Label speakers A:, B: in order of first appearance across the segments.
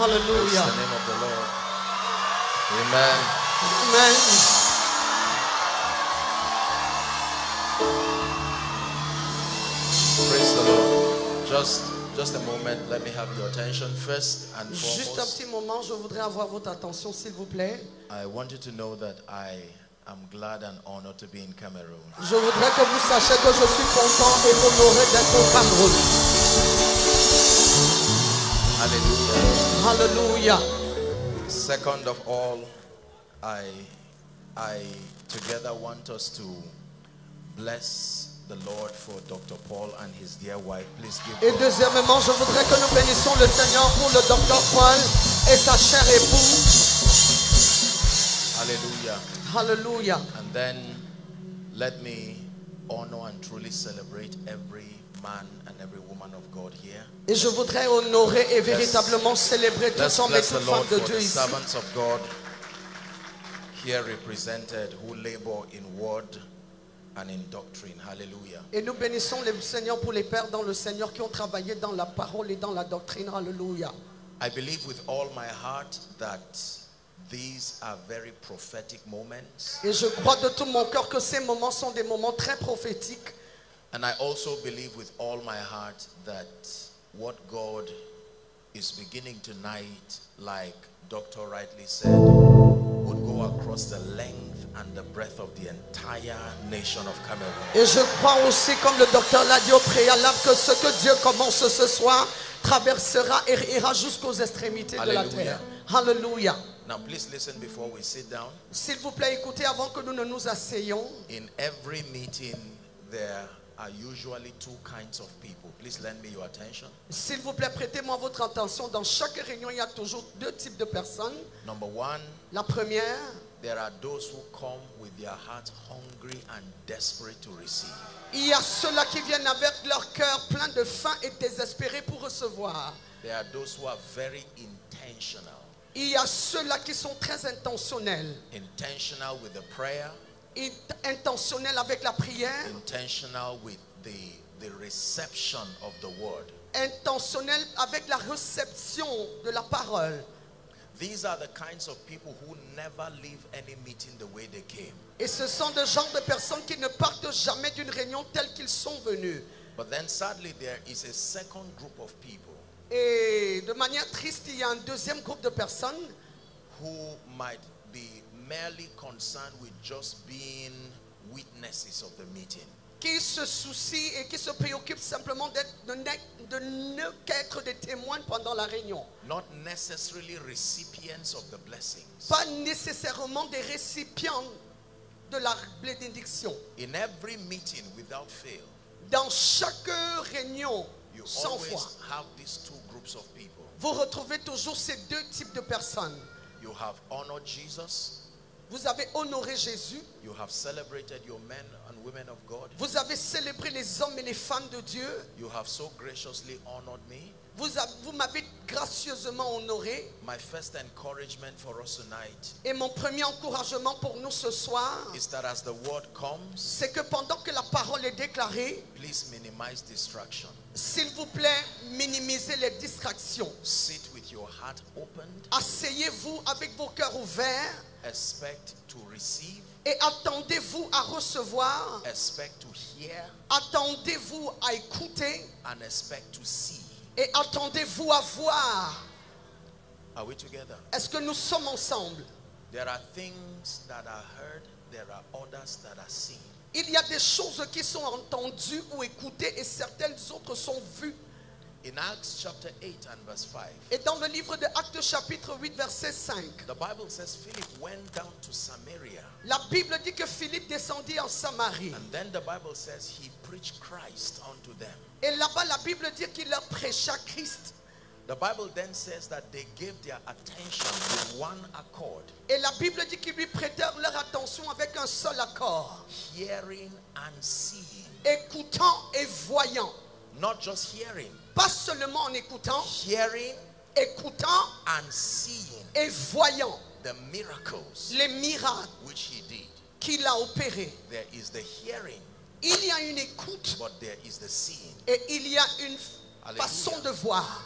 A: Praise
B: Hallelujah.
A: the name of the Lord. Amen.
B: Amen.
A: Praise the Lord. Just just a moment. Let me have your attention first and
B: Juste un petit moment, je voudrais avoir votre attention, s'il vous plaît.
A: I want you to know that I am glad and honored to be in Cameroon.
B: Je voudrais que vous sachiez que je suis content et honoré d'être au Cameroun.
A: Hallelujah.
B: Hallelujah.
A: Second of all, I I together want us to bless the Lord for Dr. Paul and his dear wife. Please give
B: Et deuxièmement, je voudrais que nous bénissions le Seigneur pour le docteur Paul et sa chère épouse.
A: Hallelujah.
B: Hallelujah.
A: And then let me honor and truly celebrate every man and every woman of God here.
B: Et je voudrais honorer et véritablement célébrer tous hommes et toutes femmes de Dieu ici.
A: servants of God here represented who labor in word and in doctrine. Hallelujah.
B: Et nous bénissons le Seigneur pour les pères dans le Seigneur qui ont travaillé dans la parole et dans la doctrine. Hallelujah.
A: I believe with all my heart that these are very prophetic moments.
B: Et je crois de tout mon cœur que ces moments sont des moments très prophétiques.
A: And I also believe with all my heart that what God is beginning tonight, like Dr. rightly said, would go across the length and the breadth of the entire nation of Cameroon.
B: Et je crois aussi, comme le docteur l'a dit au préalable, que ce que Dieu commence ce soir traversera et ira jusqu'aux extrémités de la terre. Hallelujah.
A: Now, please listen before we sit down.
B: S'il vous plaît, écoutez avant que nous ne nous asseyions.
A: In every meeting, there are usually two kinds of people. Please lend me your attention.
B: S'il vous plaît, prêtez-moi votre attention. Dans chaque réunion, il y a toujours deux types de personnes.
A: Number one,
B: La première,
A: there are those who come with their hearts hungry and desperate to receive.
B: il y a ceux-là qui viennent avec leur cœur plein de faim et désespérés pour recevoir.
A: There are those who are very intentional.
B: Il y a ceux-là qui sont très intentionnels.
A: Intentional with the prayer,
B: Int- Intentionnels avec la prière,
A: intentional with the, the reception of the word.
B: intentionnels avec la réception de la parole.
A: These are the kinds of people who never leave any meeting the way they came.
B: Et ce sont des genres de personnes qui ne partent jamais d'une réunion telle qu'ils sont venus.
A: But then sadly, there is a second group of people
B: Et de manière triste, il y a un deuxième groupe de personnes
A: who might be merely concerned with just being witnesses of the meeting.
B: qui se soucient et qui se préoccupent simplement d'être- de, ne- de ne qu'être des témoins pendant la réunion.
A: Not necessarily recipients of the blessings.
B: Pas nécessairement des récipients de la bénédiction.
A: In every meeting, without fail,
B: Dans chaque réunion,
A: you
B: sans
A: always
B: foi,
A: have these two groups of people.
B: vous retrouvez toujours ces deux types de personnes.
A: You have honored Jesus,
B: Vous avez honoré Jésus,
A: you have celebrated your men and women of God,
B: vous avez célébré les hommes et les femmes de Dieu,
A: you have so graciously honored me.
B: vous, m'avez gracieusement honoré.
A: My first encouragement for us tonight
B: Et mon premier encouragement pour nous ce soir,
A: is that as the word comes,
B: c'est que pendant que la parole est déclarée,
A: please minimize distraction.
B: s'il vous plaît, minimisez les distractions.
A: Sit with your heart opened,
B: Asseyez-vous avec vos cœurs ouverts
A: expect to receive,
B: et attendez-vous à recevoir,
A: expect to hear,
B: attendez-vous à écouter
A: and expect to see.
B: et attendez-vous à voir.
A: Are we together?
B: Est-ce que nous sommes ensemble?
A: There are things that are heard, there are others that are seen.
B: Il y a des choses qui sont entendues ou écoutées et certaines autres sont vues.
A: In Acts chapter 8 and verse 5,
B: Et dans le livre de Actes chapitre 8 verset 5,
A: the Bible says Philip went down to Samaria.
B: la Bible dit que Philippe descendit en Samarie.
A: And then the Bible says he preached Christ unto them.
B: Et là-bas, la Bible dit qu'il leur prêcha Christ.
A: The Bible then says that they gave their attention with one accord,
B: Et la Bible dit qu'ils lui prêtèrent leur attention avec un seul accord.
A: hearing and seeing.
B: Écoutant et voyant.
A: Not just hearing,
B: Pas seulement en écoutant,
A: hearing
B: écoutant
A: and seeing
B: et voyant
A: the miracles
B: les miracles
A: which he did.
B: qu'il a opérés.
A: There is the hearing,
B: Il y a une écoute
A: but there is the seeing.
B: et il y a une
A: Alléluia.
B: façon de voir.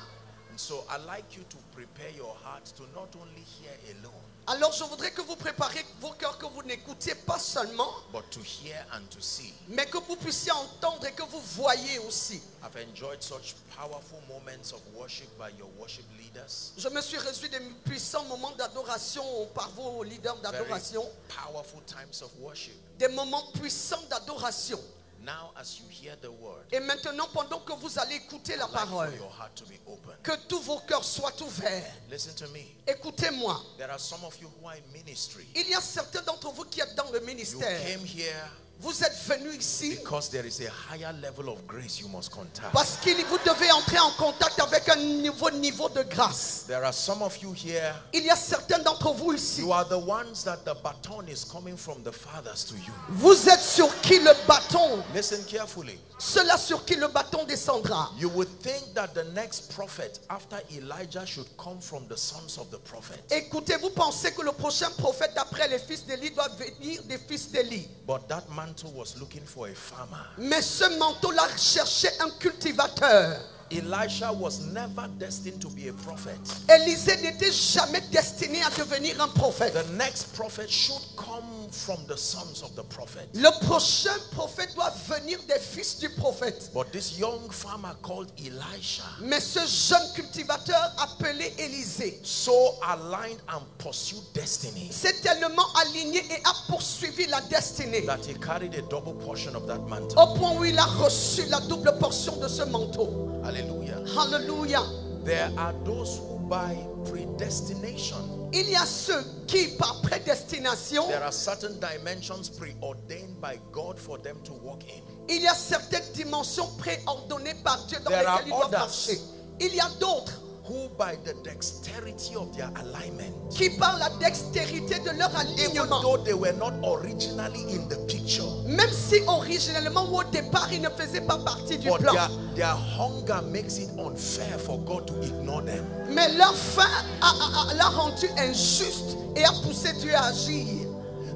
A: And so I'd like you to prepare your heart to not only hear alone,
B: Alors je voudrais que vous prépariez vos cœurs, que vous n'écoutiez pas seulement,
A: but to hear and to see.
B: mais que vous puissiez entendre et que vous voyez aussi.
A: I've enjoyed such powerful moments of worship by your worship leaders.
B: Je me suis réjoui des puissants moments d'adoration par vos leaders d'adoration,
A: powerful times of worship.
B: des moments puissants d'adoration.
A: Now, as you hear the word,
B: Et maintenant, pendant que vous allez écouter la
A: I'd like
B: parole,
A: for your heart to be open.
B: que tous vos cœurs soient ouverts.
A: Listen to me.
B: Écoutez-moi.
A: There are some of you who are in ministry.
B: Il y a certains d'entre vous qui êtes dans le
A: You
B: ministère.
A: came here
B: Vous êtes venus ici
A: because there is a higher level of grace you must contact.
B: parce que vous devez entrer en contact avec un nouveau niveau de grâce.
A: There are some of you here,
B: Il y a certains d'entre vous ici.
A: you are the ones that the baton is coming from the fathers to you.
B: Vous êtes sur qui le bâton?
A: Listen carefully.
B: Cela sur qui le bâton descendra.
A: You would think that the next prophet after Elijah should come from the sons of the prophet.
B: Écoutez, vous pensez que le prochain prophète d'après les fils d'Élie doit venir des fils d'Élie.
A: But that mantle was looking for a farmer.
B: Mais ce manteau-là cherchait un cultivateur.
A: Elisha was never destined to be a prophet.
B: Élisée n'était jamais destiné à devenir un prophète.
A: The next prophet should come from the sons of the prophet.
B: Le prochain prophète doit venir des fils du prophète.
A: But this young farmer called Elisha,
B: Mais ce jeune cultivateur appelé Élisée
A: so aligned and pursued destiny
B: s'est tellement aligné et a poursuivi la destinée
A: that he carried a double portion of that mantle.
B: au point où il a reçu la double portion de ce manteau.
A: Hallelujah.
B: Alléluia.
A: There are those who by predestination,
B: Il y a ceux qui, par prédestination,
A: there are certain dimensions preordained by God for them to walk in.
B: il y a certaines dimensions préordonnées par Dieu dans
A: There are
B: lesquelles ils doivent
A: others.
B: marcher. Il y a d'autres
A: Who by the dexterity of their alignment,
B: qui, par la dextérité de leur
A: even
B: alignement,
A: though they were not originally in the picture,
B: même si originellement ou au départ ils ne faisaient pas partie du
A: but
B: plan,
A: their, their hunger makes it unfair for God to ignore them.
B: mais leur faim a- a- a- l'a rendu injuste et a poussé Dieu à agir.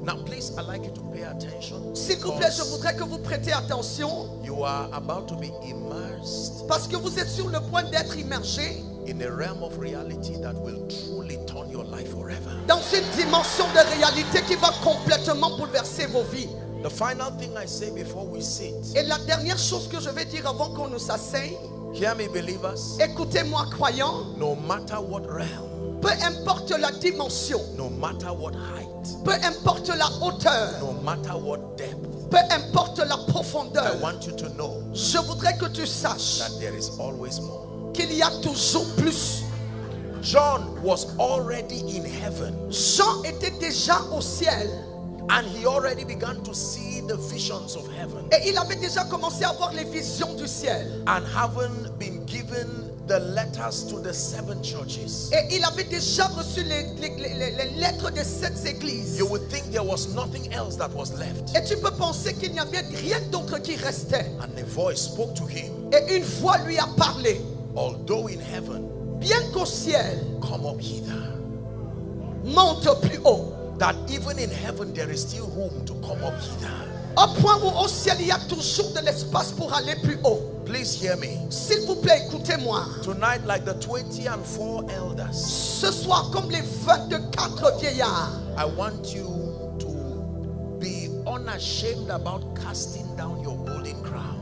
A: Now, please, I'd like you to pay attention.
B: S'il vous plaît, je voudrais que vous prêtiez attention
A: You are about to be immersed
B: parce que vous êtes sur le point d'être immergé
A: in a realm of reality that will truly turn your life forever.
B: dans une dimension de réalité qui va complètement bouleverser vos vies.
A: The final thing I say before we sit
B: Et la dernière chose que je vais dire avant qu'on nous asseye,
A: hear me, believers.
B: écoutez-moi croyants,
A: No matter what realm,
B: peu importe la dimension,
A: no matter what height,
B: peu importe la hauteur,
A: no matter what depth,
B: peu importe la
A: I
B: profondeur,
A: want you to know
B: je voudrais que tu saches
A: that there is always more.
B: Qu'il y a toujours plus.
A: John was already in heaven
B: Jean était déjà au ciel
A: and he already began to see the visions of heaven.
B: et il avait déjà commencé à voir les visions du ciel.
A: and having been given the letters to the seven churches,
B: Et il avait déjà reçu les, les- les- les lettres de sept églises.
A: you would think there was nothing else that was left.
B: Et tu peux penser qu'il n'y avait rien d'autre qui restait.
A: And a voice spoke to him,
B: Et une voix lui a parlé.
A: Although in heaven,
B: Bien qu'au ciel,
A: come up hither.
B: monte plus haut.
A: That even in heaven there is still room to come up hither.
B: Au point où au ciel, il y a toujours de l'espace pour aller plus haut.
A: Please hear me.
B: S'il vous plaît, écoutez-moi.
A: Tonight, like the 20 and 4 elders,
B: Ce soir, comme les 24 vieillards,
A: I want you to be unashamed about casting down your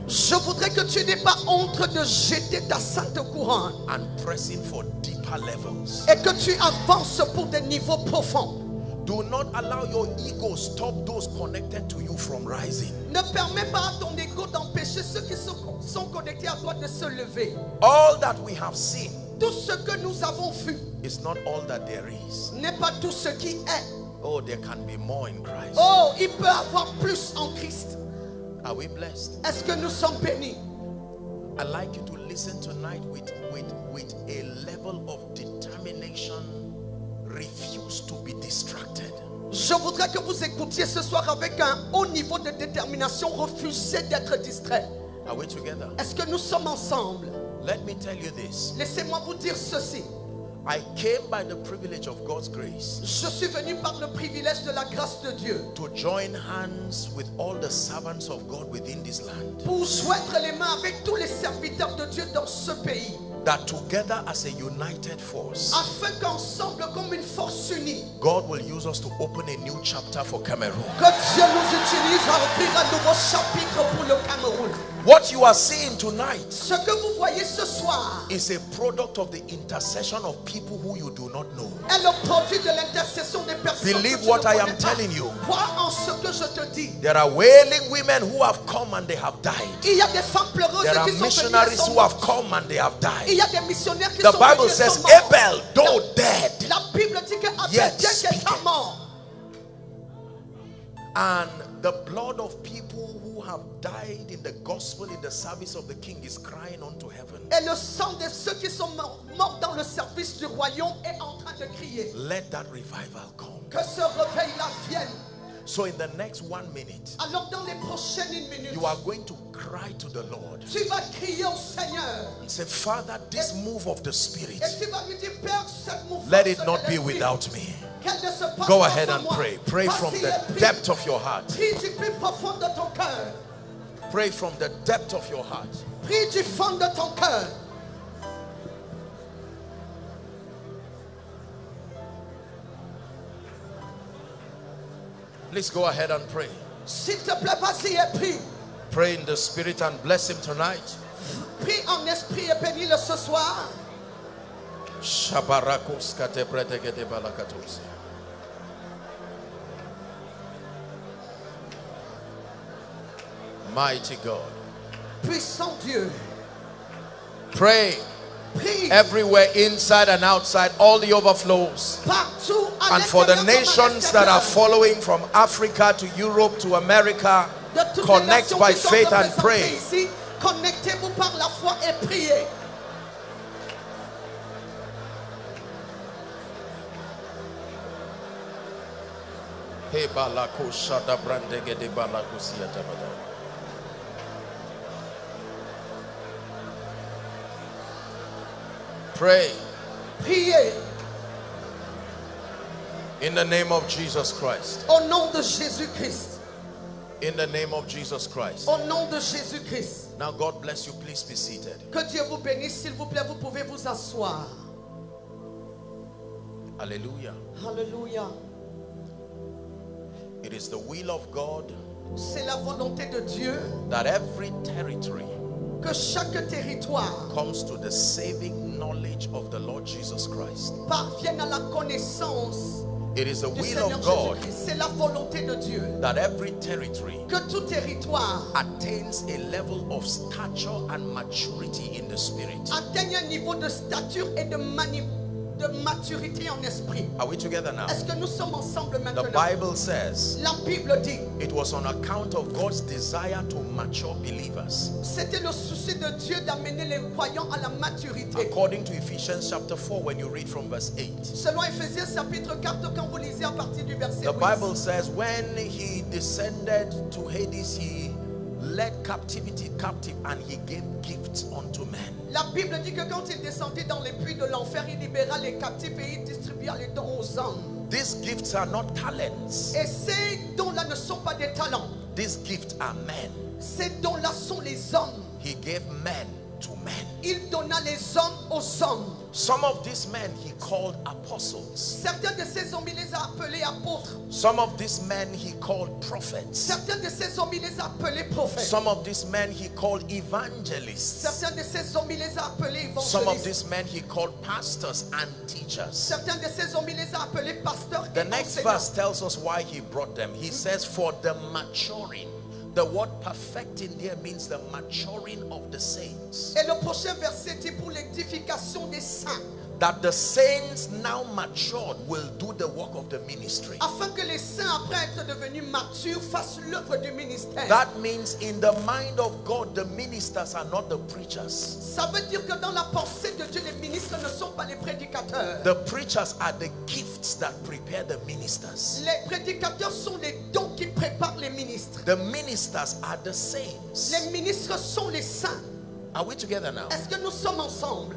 B: je voudrais que tu n'aies pas honte de jeter ta sainte couronne
A: and pressing for deeper levels.
B: et que tu avances pour des niveaux profonds.
A: Do not allow your ego stop those connected to you from rising.
B: Ne permets pas à ton ego d'empêcher ceux qui sont, sont connectés à toi de se lever.
A: All that we have seen
B: Tout ce que nous avons vu
A: is not all that there is.
B: n'est pas tout ce qui est.
A: Oh, there can be more in Christ.
B: Oh, il peut avoir plus en Christ.
A: Are we blessed?
B: Est-ce que nous sommes bénis?
A: I'd like you to listen tonight with, with, with a level of determination. Refuse to be distracted.
B: Je voudrais que vous écoutiez ce soir avec un haut niveau de détermination. Refusez d'être distrait.
A: Are we together?
B: Est-ce que nous sommes ensemble?
A: Let me tell you this.
B: Laissez-moi vous dire ceci.
A: I came by the privilege of God's grace
B: Je suis venu par le privilège de la grâce de Dieu
A: to join hands with all the servants of God within this land.
B: pour joindre les mains avec tous les serviteurs de Dieu dans ce pays.
A: that together as a united force,
B: afin qu'ensemble, comme une force unie,
A: God will use us to open a new chapter for Cameroon.
B: que Dieu nous utilise à ouvrir un nouveau chapitre pour le Cameroun.
A: What you are seeing tonight
B: Ce que vous voyez ce soir
A: is a product of the intercession of people who you do not know.
B: est le produit de l'intercession des personnes.
A: Believe what I am telling you.
B: En ce que je te dis.
A: There are wailing women who have come and they have died.
B: Il y a des
A: There are
B: qui sont venues et
A: missionaries
B: sont
A: who have come and they have
B: Il
A: died.
B: y a des missionnaires qui
A: The Bible says. Abel, though dead,
B: La Bible dit que Abel,
A: Yet
B: bien qu'étant
A: speaketh.
B: mort,
A: and the blood of people who have died in the gospel in the service of the king is crying unto heaven.
B: et le sang de ceux qui sont morts, dans le service du royaume est en train de crier.
A: Let that revival come.
B: Que ce réveil-là vienne.
A: So, in the next one minute,
B: Alors dans les prochaines minutes,
A: you are going to cry to the Lord
B: tu vas crier au Seigneur.
A: and say, Father, this move of the Spirit,
B: Et tu vas lui dire, Père,
A: let it not be without me.
B: qu'elle ne se passe
A: Go ahead and pray. Pray from the depth of your heart.
B: Prie du plus profond de ton cœur.
A: Pray from the depth of your heart.
B: Prie du fond de ton cœur.
A: Please go ahead and pray.
B: S'il te plaît, vas-y et prie.
A: Pray in the Spirit and bless Him tonight.
B: Prie en esprit et bénis-le ce soir.
A: Shabarakos katebredegede balakatos. Mighty God.
B: Puissant Dieu.
A: Pray
B: Prie
A: everywhere, inside and outside, all the overflows.
B: partout.
A: And for the
B: l'intérieur comme à
A: nations that are following from Africa to Europe to America,
B: De toutes les
A: connect by faith and pray.
B: Connectez-vous par la foi et priez.
A: Hey, balako shada brandegede balako siyata bada. Pray
B: Priez
A: in the name of Jesus Christ.
B: au nom de Jésus-Christ.
A: In the name of Jesus Christ.
B: Au nom de Jésus-Christ.
A: Now, God bless you. Please be seated.
B: Que Dieu vous bénisse. S'il vous plaît, vous pouvez vous asseoir.
A: Hallelujah.
B: Alléluia.
A: It is the will of God
B: C'est la volonté de Dieu
A: that every territory
B: que chaque territoire
A: comes to the saving knowledge of the Lord Jesus Christ.
B: parvienne à la connaissance
A: It is the will of God
B: C'est la volonté de Dieu
A: that every territory
B: que tout territoire
A: attains a level of stature and maturity in the spirit.
B: atteigne un niveau de stature et de, de maturité en esprit.
A: Are we together now?
B: Est-ce que nous sommes ensemble
A: The
B: maintenant?
A: Bible says
B: La Bible dit,
A: it was on account of God's desire to mature believers.
B: c'était le souci de Dieu d'amener les croyants à la maturité.
A: According to Ephesians chapter 4, when you read from verse 8,
B: Selon Ephésiens chapitre 4, quand vous lisez à partir du verset
A: the
B: 8,
A: Bible says, when he descended to Hades, he led captivity captive and he gave gifts unto men.
B: la Bible dit que quand il descendit dans les puits de l'enfer, il libéra les captifs et il distribua les dons aux hommes.
A: These gifts are not talents,
B: Et ces dons-là ne sont pas des talents.
A: these gifts are men.
B: Ces dons-là sont les hommes.
A: He gave men to men.
B: Il donna les hommes aux hommes.
A: Some of these men he called apostles.
B: Certains de ces hommes, il les a appelés apôtres.
A: Some of these men he called prophets.
B: Certains de ces hommes, il les a appelés prophètes.
A: Some of these men he called evangelists.
B: Certains de ces hommes, il les a appelés
A: Some of these men he called pastors and teachers.
B: Certains de ces hommes, il les a appelés pasteurs
A: The next verse tells us why he brought them. He says, For the maturing. The word perfecting there means the maturing of the saints.
B: Et le prochain verset dit pour l'édification des saints,
A: That the saints now matured will do the work of the ministry.
B: afin que les saints, après être devenus matures, fassent l'œuvre du ministère.
A: That means in the mind of God, the ministers are not the preachers.
B: Ça veut dire que dans la pensée de Dieu, les ministres ne sont pas les prédicateurs.
A: The preachers are the gifts that prepare the ministers.
B: Les prédicateurs sont les dons qui préparent les ministres.
A: The ministers are the saints.
B: Les ministres sont les saints.
A: Are we together now?
B: Est-ce que nous sommes ensemble?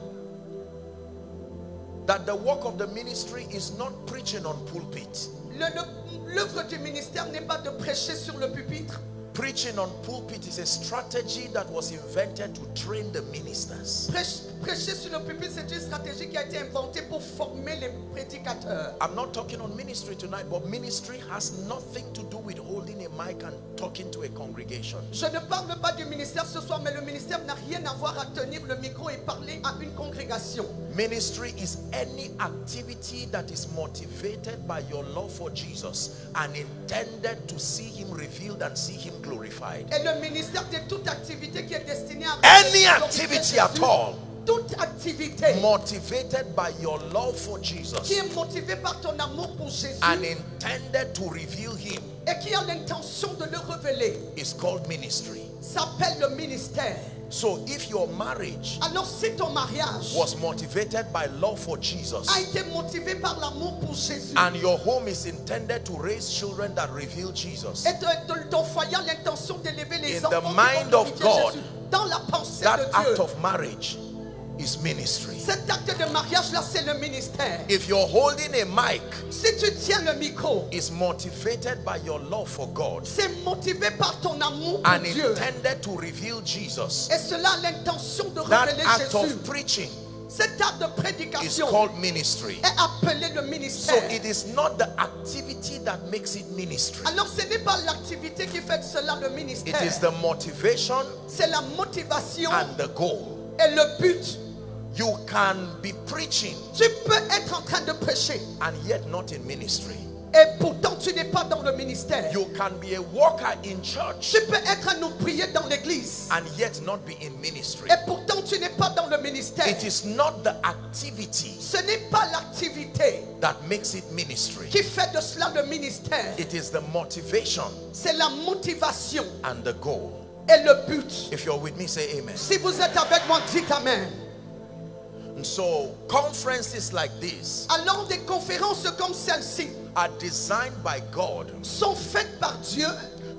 A: That the work of the ministry is not preaching on pulpit.
B: Le- le- L'œuvre du ministère n'est pas de prêcher sur le pupitre.
A: Preaching on pulpit is a strategy that was invented to train the ministers.
B: Prêche- prêcher sur le pupitre, c'est une stratégie qui a été inventée pour former les prédicateurs.
A: I'm not talking on ministry tonight, but ministry has nothing to do with holding a mic and talking to a congregation.
B: Je ne parle pas du ministère ce soir, mais le ministère n'a rien à voir à tenir le micro et parler à une congrégation.
A: Ministry is any activity that is motivated by your love for Jesus and intended to see him revealed and see him glorified.
B: Et le ministère de toute activité qui est destinée à
A: Any activity at all
B: toute activité
A: motivated by your love for
B: qui
A: Jesus
B: est motivée par ton amour pour Jésus
A: and intended to reveal him
B: et qui a l'intention de le révéler
A: is called ministry.
B: s'appelle le ministère.
A: So if your marriage
B: Alors si ton mariage
A: was motivated by love for Jesus
B: a été motivé par l'amour pour Jésus
A: and your home is intended to raise children that reveal Jesus,
B: et ton foyer a l'intention d'élever les
A: In
B: enfants
A: the mind of God,
B: Jésus, dans la pensée
A: that
B: de
A: act
B: Dieu.
A: of marriage is ministry.
B: Cet acte de mariage là c'est le ministère.
A: If you're holding a mic,
B: Si tu tiens le micro,
A: is motivated by your love for God
B: c'est motivé par ton amour pour
A: and intended to reveal Jesus.
B: Et cela l'intention de
A: That
B: révéler
A: act
B: Jésus.
A: of preaching
B: Cet acte de prédication is
A: called ministry.
B: est appelé le ministère.
A: So it is not the activity that makes it ministry.
B: Alors ce n'est pas l'activité qui fait de cela le
A: It
B: ministère.
A: It is the motivation
B: C'est la motivation
A: and the goal.
B: Et le but.
A: You can be preaching
B: Tu peux être en train de prêcher
A: and yet not in ministry.
B: et pourtant tu n'es pas dans le ministère.
A: You can be a worker in church
B: Tu peux être un ouvrier dans l'église
A: and yet not be in ministry.
B: et pourtant tu n'es pas dans le ministère.
A: It is not the activity
B: Ce n'est pas l'activité
A: that makes it ministry.
B: qui fait de cela le ministère.
A: It is the motivation
B: C'est la motivation
A: and the goal.
B: Le but.
A: If you're with me, say amen.
B: Si vous êtes avec moi, dites Amen.
A: And so, conferences like this
B: Alors des conférences comme celle-ci
A: are designed by God
B: sont faites par Dieu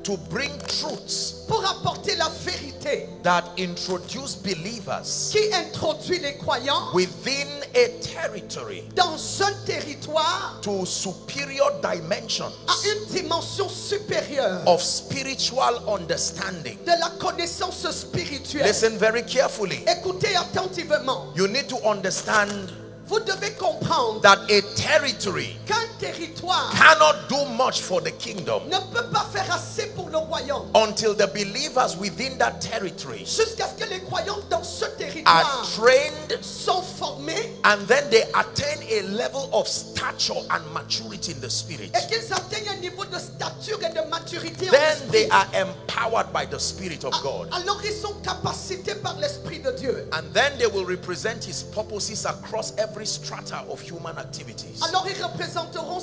A: to bring truths
B: pour apporter la vérité
A: that introduce believers
B: qui introduit les croyants
A: within a territory
B: dans un territoire
A: to superior dimensions
B: à une dimension supérieure
A: of spiritual understanding.
B: de la connaissance spirituelle.
A: Listen very carefully.
B: Écoutez attentivement.
A: You need to understand
B: Vous devez comprendre
A: that a territory
B: qu'un territoire
A: cannot do much for the kingdom
B: ne peut pas faire assez pour le royaume
A: until the believers within that territory
B: jusqu'à ce que les croyants dans ce
A: are
B: territoire
A: trained
B: sont formés
A: and then they attain a level of stature and maturity in the spirit.
B: et qu'ils atteignent un niveau de stature et de maturité
A: Then they are empowered by the Spirit of God.
B: Alors ils sont capacités par l'Esprit de Dieu.
A: And then they will represent His purposes across every strata of human activities.
B: Alors ils représenteront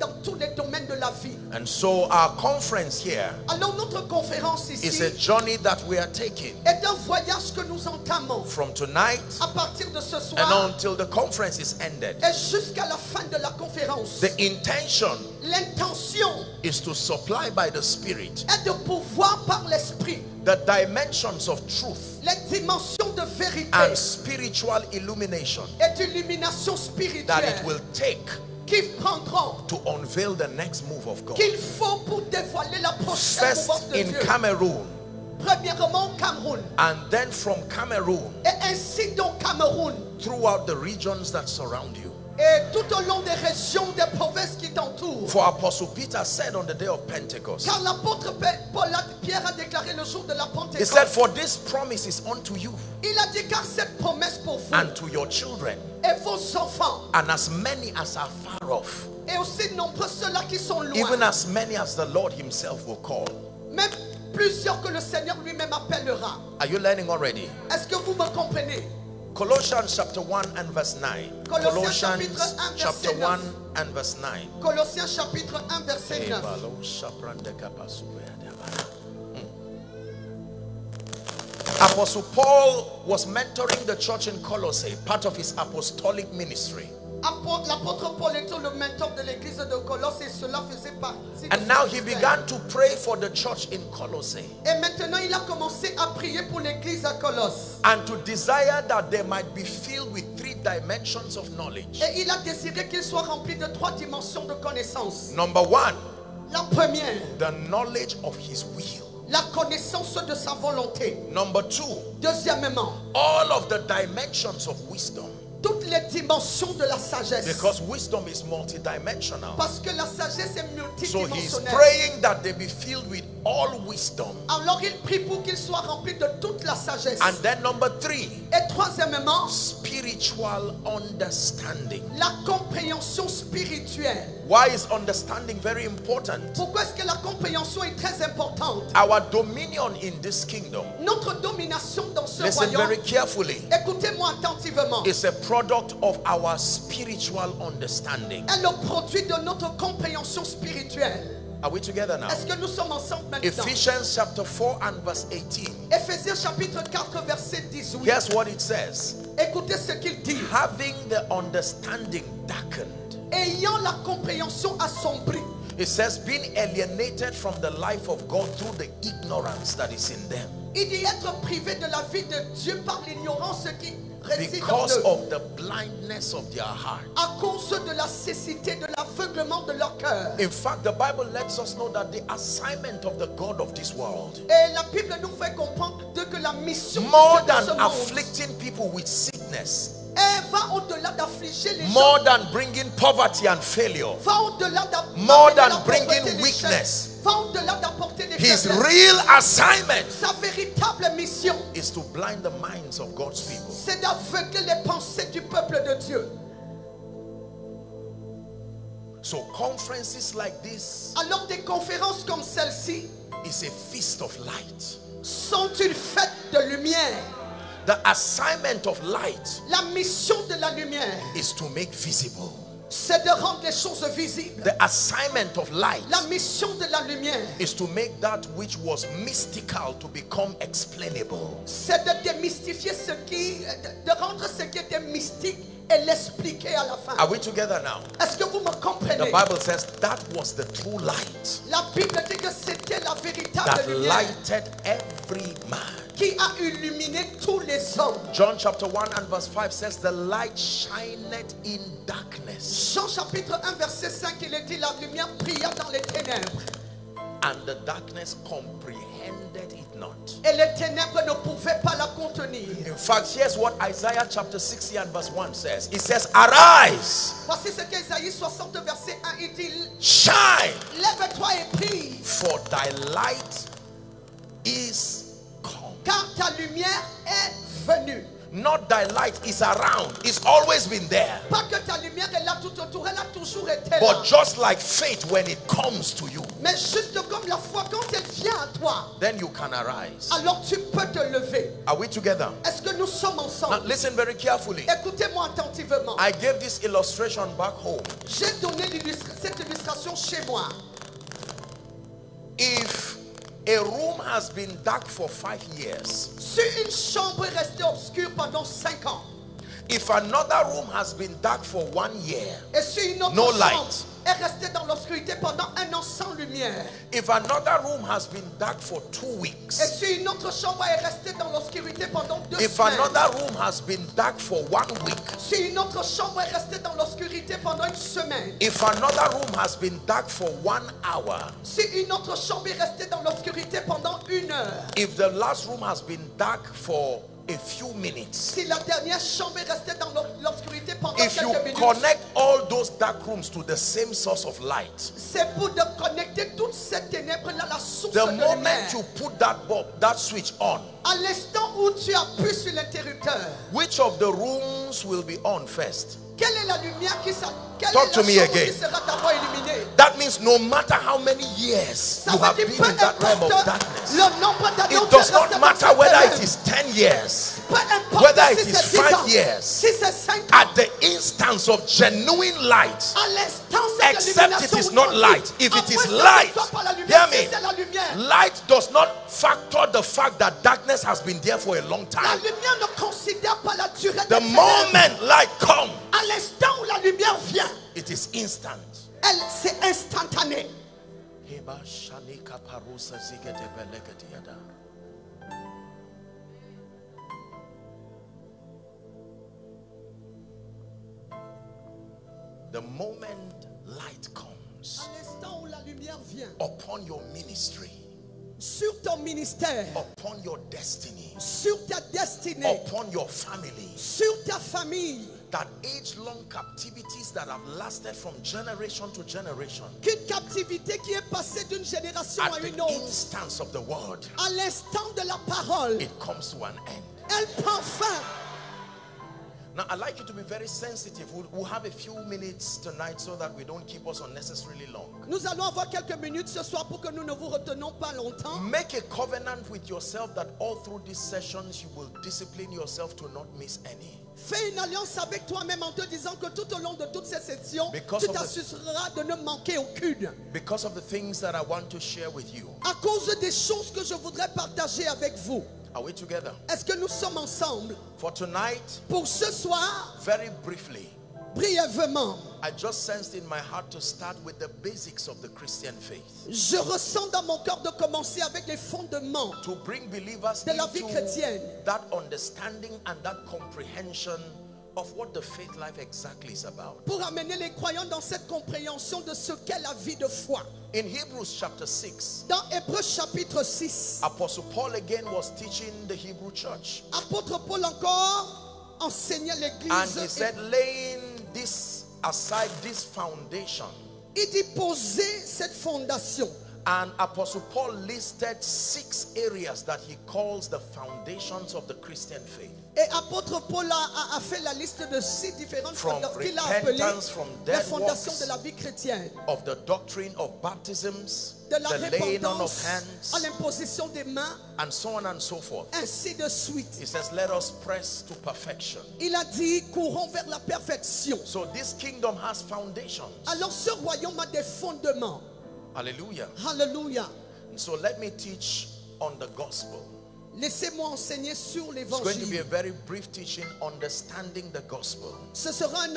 B: dans tous les domaines de la vie.
A: And so our conference here
B: Alors notre conférence
A: is a journey that we are taking
B: est un voyage que nous entamons
A: from tonight
B: à partir de ce
A: and
B: soir
A: until the conference is ended.
B: et jusqu'à la fin de la conférence.
A: The intention
B: L'intention
A: is to supply by the Spirit
B: est de pouvoir par l'Esprit
A: the dimensions of truth
B: de vérité
A: and spiritual illumination
B: et d'illumination
A: that it
B: spirituelle
A: will take
B: prendront
A: to unveil the next move of God.
B: qu'il faut pour dévoiler la prochaine
A: First
B: mouvance de
A: in
B: Dieu.
A: Cameroon
B: Premièrement Cameroun
A: and then from Cameroon
B: et ainsi dans Cameroun
A: throughout the regions that surround you.
B: Et tout au long des régions, des provinces qui t'entourent.
A: For Apostle Peter said on the day of Pentecost,
B: Car l'apôtre Paul Pierre a déclaré le jour de la Pentecôte.
A: he said, For this promise is unto you
B: Il a dit car cette promesse pour vous
A: and to your children
B: et vos enfants
A: and as many as are far off,
B: et aussi nombreux ceux-là qui sont
A: even
B: loin,
A: as many as the Lord Himself will call.
B: même plusieurs que le Seigneur lui-même appellera.
A: Are you learning already?
B: Est-ce que vous me comprenez
A: Colossians chapter 1 and verse 9. Colossians
B: chapitre 1
A: chapter
B: verset
A: 1
B: 9.
A: and verse 9.
B: Colossiens chapitre 1 verset eh, 9. Hmm.
A: Apostle Paul was mentoring the church in Colossae, part of his apostolic ministry.
B: L'apôtre Paul était le mentor de l'église de Colosse et cela faisait partie
A: And now he began to pray for the church in Colossae
B: Et maintenant, il a commencé à prier pour l'église à Colosse.
A: and to desire that they might be filled with three dimensions of knowledge.
B: Et il a désiré qu'il soit rempli de trois dimensions de connaissance.
A: Number one,
B: La première,
A: the knowledge of his will.
B: La connaissance de sa volonté.
A: Number two,
B: Deuxièmement,
A: all of the dimensions of wisdom.
B: Toutes les dimensions de la sagesse.
A: Because wisdom is multidimensional.
B: Parce que la sagesse est
A: So he's
B: multidimensionnelle.
A: praying that they be filled with all wisdom.
B: Alors il prie pour qu'il soit rempli de toute la sagesse.
A: And then number three,
B: Et troisièmement,
A: spiritual understanding.
B: la compréhension spirituelle.
A: Why is understanding very important?
B: Pourquoi est-ce que la compréhension est très importante?
A: Our dominion in this kingdom,
B: Notre domination dans ce
A: listen
B: royaume,
A: very carefully,
B: écoutez-moi attentivement,
A: is a product of our spiritual understanding.
B: est le produit de notre compréhension spirituelle.
A: Are we together now?
B: Est-ce que nous sommes ensemble maintenant
A: Ephesians chapter 4 and verse 18.
B: Éphésiens chapitre 4 verset 18.
A: Here's what it says
B: Écoutez ce qu'il dit.
A: having the understanding darkened.
B: Ayant la compréhension assombrie.
A: It says, being alienated from the life of God through the ignorance that is in them.
B: Il dit être privé de la vie de Dieu par l'ignorance qui
A: Because of the blindness of their heart.
B: À cause de la cécité, de l'aveuglement de leur cœur.
A: In fact, the Bible lets us know that the assignment of the God of this world,
B: Et la Bible nous fait comprendre que la mission
A: more than
B: ce monde,
A: afflicting people with sickness,
B: elle va d'affliger les
A: more
B: gens.
A: than bringing poverty and failure,
B: Va au-delà d'a-
A: More than bringing weakness.
B: Chefs. Va au-delà d'apporter les
A: his real assignment
B: Sa véritable mission,
A: is to blind the minds of God's people.
B: c'est d'aveugler les pensées du peuple de Dieu.
A: So conferences like this
B: Alors des conférences comme celle-ci
A: is a feast of light.
B: sont une fête de lumière.
A: The assignment of light
B: La mission de la lumière,
A: is to make visible.
B: C'est de rendre les choses visibles.
A: The assignment of light
B: La mission de la lumière,
A: is to make that which was mystical to become explainable.
B: c'est de démystifier ce qui, de rendre ce qui était mystique et l'expliquer à la fin.
A: Are we together now?
B: Est-ce que vous me
A: The? Bible says that was the true light
B: La Bible dit que c'était la véritable
A: that
B: lumière
A: lighted every man.
B: qui a illuminé tous les hommes.
A: John chapter 1 and verse 5 says, The light shineth in darkness,
B: Jean chapitre 1 verset 5, il est dit la lumière brilla dans les ténèbres
A: and the darkness comprehended it not.
B: et ténèbres ne pouvaient pas la contenir.
A: In fact, here's what Isaiah chapter 60 and verse 1 says It says, Arise,
B: Voici ce qu'Ésaïe 60 verset 1 il dit
A: shine,
B: Lève-toi et prie
A: for thy light is come.
B: car ta lumière est venue.
A: Not thy light is around, it's always been there.
B: Pas que ta lumière est là tout autour, elle a toujours été là.
A: But just like faith, when it comes to you,
B: Mais juste comme la foi, quand elle vient à toi,
A: then you can arise.
B: alors tu peux te lever.
A: Are we together?
B: Est-ce que nous sommes
A: Now,
B: ensemble
A: listen very carefully.
B: Écoutez-moi attentivement.
A: I gave this illustration back home.
B: J'ai donné cette illustration chez moi.
A: If a room has been dark for five years,
B: Si une chambre est restée obscure pendant 5 ans,
A: if another room has been dark for one year,
B: et si une autre
A: No
B: chambre
A: light.
B: Est restée dans l'obscurité pendant un an sans lumière,
A: if another room has been dark for two
B: et
A: weeks,
B: si une autre chambre est restée dans l'obscurité pendant deux
A: if
B: semaines,
A: another room has been dark for one week,
B: si une autre chambre est restée dans l'obscurité pendant une semaine,
A: if another room has been dark for one hour,
B: si une autre chambre est restée dans l'obscurité pendant une heure,
A: if the last room has been dark for a few minutes,
B: si la dernière chambre est restée dans l'obscurité pendant
A: if you
B: minutes,
A: connect all those dark rooms to the same source of light,
B: c'est pour de connecter toutes ces ténèbres-là à la source
A: the
B: de
A: moment you put that bulb, that switch on,
B: À l'instant où tu appuies sur l'interrupteur,
A: which of the rooms will be on first?
B: Quelle est la lumière qui, sera- quelle
A: Talk
B: est
A: to
B: la
A: me again.
B: qui sera d'abord illuminée
A: That means no matter how many years
B: Ça
A: you have been in that realm of darkness,
B: le nombre
A: it does not matter whether it is 10 years,
B: Peu
A: whether it is five years.
B: si c'est 5 ans,
A: at the instance of genuine light,
B: à l'instant cette
A: except it is not light. If it is
B: moins que ce
A: light,
B: soit par la lumière,
A: hear me.
B: c'est la lumière.
A: light does not factor the fact that darkness has been there for a long time.
B: lumière ne considère pas la durée
A: The moment light comes,
B: À l'instant où la lumière vient,
A: it is instant.
B: instantané.
A: The moment light comes
B: À l'instant où la lumière vient
A: upon your ministry,
B: sur ton ministère,
A: upon your destiny,
B: sur ta destinée,
A: upon your family.
B: sur ta famille.
A: That age long captivities that have lasted from generation to generation.
B: Qu'une captivité qui est passée d'une génération
A: At
B: à
A: the
B: une autre,
A: instance of the word,
B: à l'instant de la parole,
A: it comes to an end.
B: elle prend fin.
A: Now, I'd like you to be very sensitive. We'll, we'll have a few minutes tonight so that we don't keep us unnecessarily long.
B: Nous allons avoir quelques minutes ce soir pour que nous ne vous pas longtemps.
A: Make a covenant with yourself that all through these sessions you will discipline yourself to not miss any.
B: Fais une alliance avec toi-même en te disant que tout au long de toutes ces sessions,
A: Because
B: tu
A: of the-
B: t'assureras de ne manquer aucune.
A: Because of the things that I want to share with you.
B: À cause des choses que je voudrais partager avec vous.
A: Are we together?
B: Est-ce que nous sommes ensemble
A: For tonight,
B: Pour ce soir,
A: very briefly,
B: brièvement,
A: I just sensed in my heart to start with the basics of the Christian faith.
B: je ressens dans mon cœur de commencer avec les fondements
A: To bring believers
B: De la vie
A: into
B: chrétienne.
A: that understanding and that comprehension of what the faith life exactly is about.
B: pour amener les croyants dans cette compréhension de ce qu'est la vie de foi.
A: In Hebrews chapter 6,
B: Dans Hébreux chapitre 6,
A: Apostle Paul again was teaching the Hebrew church.
B: apôtre Paul encore enseignait l'église.
A: And he said, laying this aside, this foundation.
B: Il dit poser cette fondation.
A: And Apostle Paul listed six areas that he calls the foundations of the Christian faith.
B: Et apôtre Paul a, fait la liste de six différentes qu'il a appelées les fondations de la vie chrétienne.
A: Of the doctrine of baptisms,
B: De la
A: the laying on of hands,
B: à l'imposition des mains,
A: and so on and so forth.
B: ainsi de suite.
A: He says, Let us press to perfection.
B: Il a dit courons vers la perfection.
A: So this kingdom has foundations.
B: Alors ce royaume a des fondements.
A: Hallelujah.
B: Alléluia.
A: So let me teach on the gospel.
B: Laissez-moi enseigner sur
A: It's going to be
B: l'évangile.
A: a very brief teaching, understanding the gospel.
B: Ce sera un,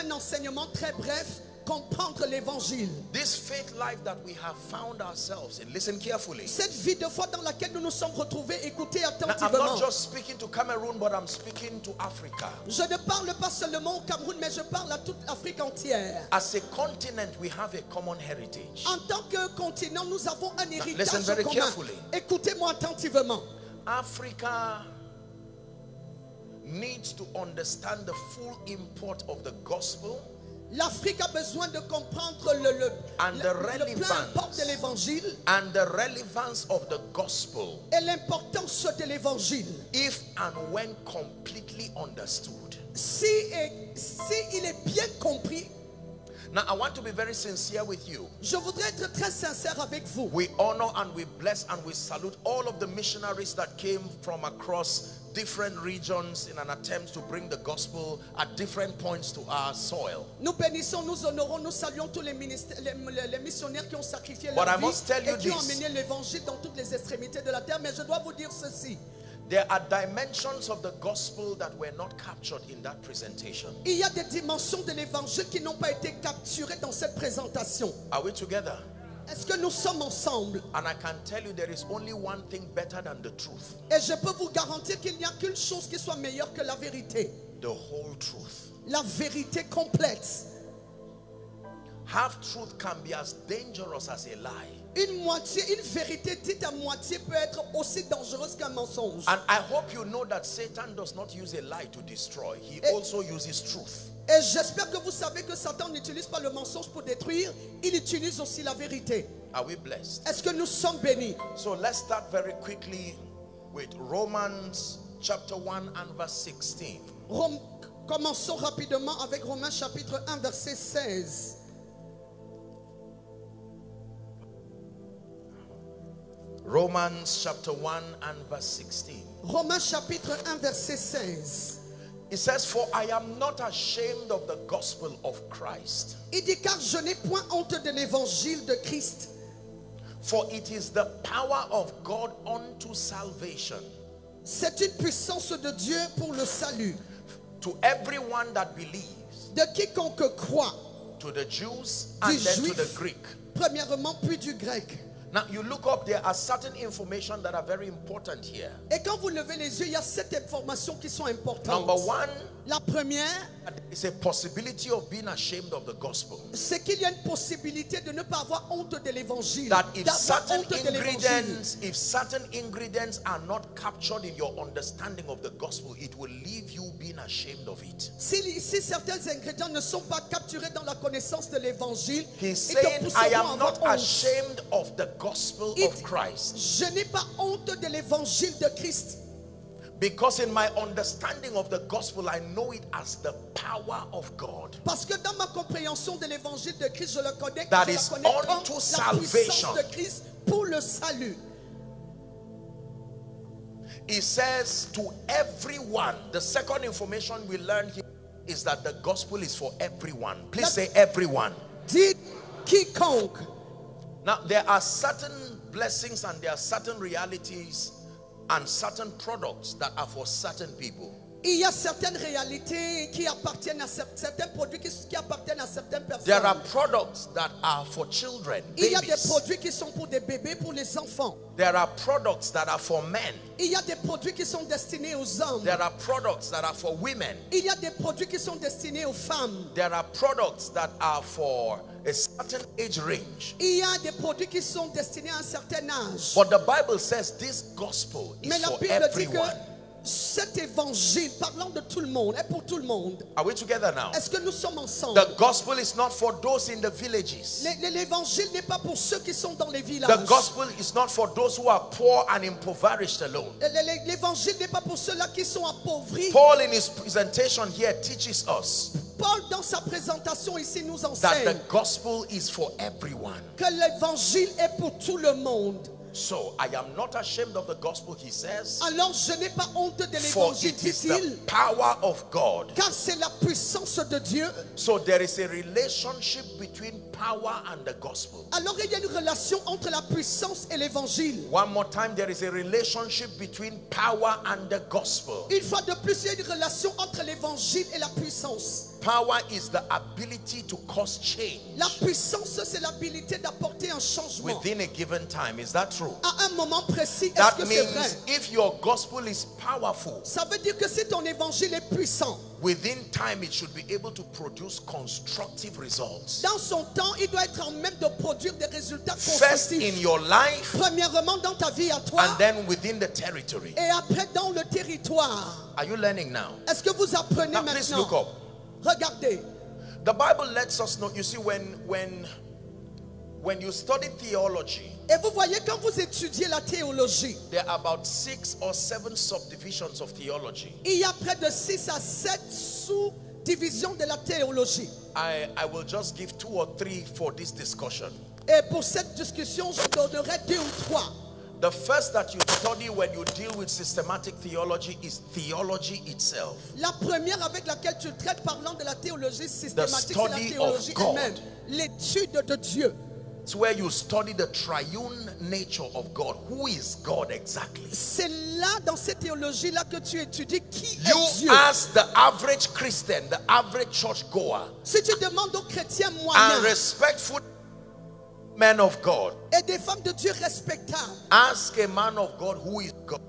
B: un enseignement très bref, comprendre l'évangile.
A: This faith life that we have found ourselves in, listen carefully.
B: Cette vie de foi dans laquelle nous nous sommes retrouvés, écoutez attentivement.
A: not just speaking to Cameroon, but I'm speaking to Africa.
B: Je ne parle pas seulement au Cameroun, mais je parle à toute l'Afrique entière.
A: As a continent, we have a common heritage.
B: En tant que continent, nous avons un héritage commun. Écoutez-moi attentivement.
A: Africa needs to understand the full import of the gospel
B: L'Afrique a besoin de comprendre le, le,
A: And the
B: le
A: relevance.
B: de l'évangile
A: and the relevance of the gospel
B: et l'importance de l'évangile.
A: if and when completely understood.
B: Si, et- si il est bien compris,
A: Now, I want to be very sincere with you.
B: je voudrais être très sincère avec vous.
A: We honor and we bless and we salute all of the missionaries that came from across different regions in an attempt to bring the gospel at different points to our soil.
B: Nous bénissons, nous honorons, nous saluons tous les, les, les- missionnaires qui ont sacrifié
A: But
B: leur
A: I
B: vie
A: must tell you
B: et qui ont
A: this.
B: amené l'évangile dans toutes les extrémités de la terre. Mais je dois vous dire ceci.
A: There are dimensions of the gospel that were not captured in that presentation.
B: Il y a des dimensions de l'évangile qui n'ont pas été capturées dans cette présentation.
A: Are we together?
B: Est-ce que nous sommes ensemble?
A: And I can tell you there is only one thing better than the truth
B: Et je peux vous garantir qu'il n'y a qu'une chose qui soit meilleure que la vérité.
A: the whole truth.
B: La vérité complète.
A: Half truth can be as dangerous as a lie.
B: Une moitié, une vérité dite à moitié peut être aussi dangereuse qu'un mensonge.
A: And I hope you know that Satan does not use a lie to destroy, he
B: Eh.
A: also uses truth.
B: Et j'espère que vous savez que Satan n'utilise pas le mensonge pour détruire, il utilise aussi la vérité.
A: Are we blessed?
B: Est-ce que nous sommes bénis?
A: So let's start very quickly with Romans chapter 1 and verse 16.
B: Rom- Commençons rapidement avec Romains chapitre 1 verset 16.
A: Romans chapter 1 and verse 16.
B: Romains chapitre 1 verset 16.
A: It says, For I am not ashamed of the gospel of Christ,
B: Il dit car je n'ai point honte de l'évangile de Christ,
A: for it is the power of God unto salvation
B: c'est une puissance de Dieu pour le salut
A: to everyone that believes,
B: de quiconque croit,
A: to the Jews and
B: Du
A: then to the
B: juif.
A: Greek.
B: premièrement puis du grec.
A: Now you look up, there are certain information that are very important here.
B: Et quand vous levez les yeux, il y a sept informations qui sont importantes.
A: Number one,
B: La première,
A: It's a possibility of being ashamed of the gospel.
B: c'est qu'il y a une possibilité de ne pas avoir honte de l'évangile.
A: That if certain ingredients, if certain ingredients are not captured in your understanding of the gospel, it will leave you being ashamed of it.
B: Si, si certains ingrédients ne sont pas capturés dans la connaissance de l'évangile,
A: He's saying, I am not ashamed of the gospel
B: Il
A: of Christ.
B: Je n'ai pas honte de l'évangile de Christ.
A: Because in my understanding of the gospel, I know it as the power of God.
B: Parce que dans ma compréhension de l'évangile de Christ, je le connais,
A: That
B: je
A: is
B: la connais comme
A: unto
B: la
A: salvation.
B: puissance de Christ pour le salut.
A: He says to everyone, the second information we learn here is that the gospel is for everyone. Please say everyone.
B: Dites quiconque.
A: Now, there are certain blessings and there are certain realities and certain products that are for certain people.
B: Il y a certaines réalités qui appartiennent à cer- certains produits qui, qui appartiennent à certaines personnes.
A: There are products that are for children,
B: Il y a des
A: babies.
B: produits qui sont pour des bébés, pour les enfants.
A: There are products that are for men.
B: Il y a des produits qui sont destinés aux hommes.
A: There are products that are for women.
B: Il y a des produits qui sont destinés aux femmes.
A: There are products that are for a certain age range.
B: Il y a des produits qui sont destinés à un certain âge.
A: But the Bible says this gospel is
B: Mais la
A: for
B: Bible dit que
A: everyone.
B: Cet évangile, parlant de tout le monde, est pour tout le monde.
A: Are we together now?
B: Est-ce que nous sommes ensemble?
A: The gospel is not for those in the villages.
B: L'é- l'é- L'évangile n'est pas pour ceux qui sont dans les
A: The
B: villages.
A: gospel is not for those who are poor and impoverished alone.
B: L'é- l'é- L'évangile n'est pas pour ceux-là qui sont appauvris.
A: Paul, in his presentation here, teaches us
B: Paul, dans sa présentation ici, nous
A: that the
B: enseigne
A: gospel is for everyone.
B: que l'évangile est pour tout le monde.
A: So I am not ashamed of the gospel, he says,
B: Alors je n'ai pas honte de l'évangile, dit-il,
A: power of God.
B: car c'est la puissance de Dieu.
A: So there is a relationship between power and the gospel.
B: Alors il y a une relation entre la puissance et l'évangile.
A: One more time, there is a relationship between power and the gospel.
B: Une fois de plus, il y a une relation entre l'évangile et la puissance.
A: Power is the ability to cause change
B: La puissance, c'est l'habilité d'apporter un changement.
A: within a given time. Is that true?
B: À un moment précis, est-ce que c'est vrai?
A: means if your gospel is powerful,
B: Ça veut dire que si ton évangile est puissant,
A: within time it should be able to produce constructive results.
B: dans son temps, il doit être en même de produire des résultats
A: First in
B: constructifs.
A: your life
B: Premièrement, dans ta vie à toi,
A: and then within the territory.
B: et après dans le territoire.
A: Are you learning now?
B: Est-ce que vous apprenez
A: Now please
B: maintenant?
A: look up.
B: Regardez.
A: The Bible lets us know, you see, when when when you study theology,
B: Et vous voyez, quand vous étudiez la théologie,
A: there are about six or seven subdivisions of theology.
B: il y a près de 6 à 7 sous-divisions de la théologie.
A: I, I will just give two or three for this discussion.
B: Et pour cette discussion, je donnerai deux ou trois.
A: The first that you study when you deal with systematic theology is theology itself.
B: La première avec laquelle tu traites parlant de la théologie systématique, c'est la théologie
A: of God.
B: elle-même. L'étude de Dieu.
A: It's where you study the triune nature of God. Who is God exactly?
B: C'est là, dans cette théologie-là, que tu étudies qui
A: You
B: est Dieu.
A: ask the average Christian, the average church goer,
B: Si tu demandes aux chrétiens
A: and
B: moyens
A: respectful men of God,
B: et des femmes de Dieu respectables,
A: ask a man of God who is God,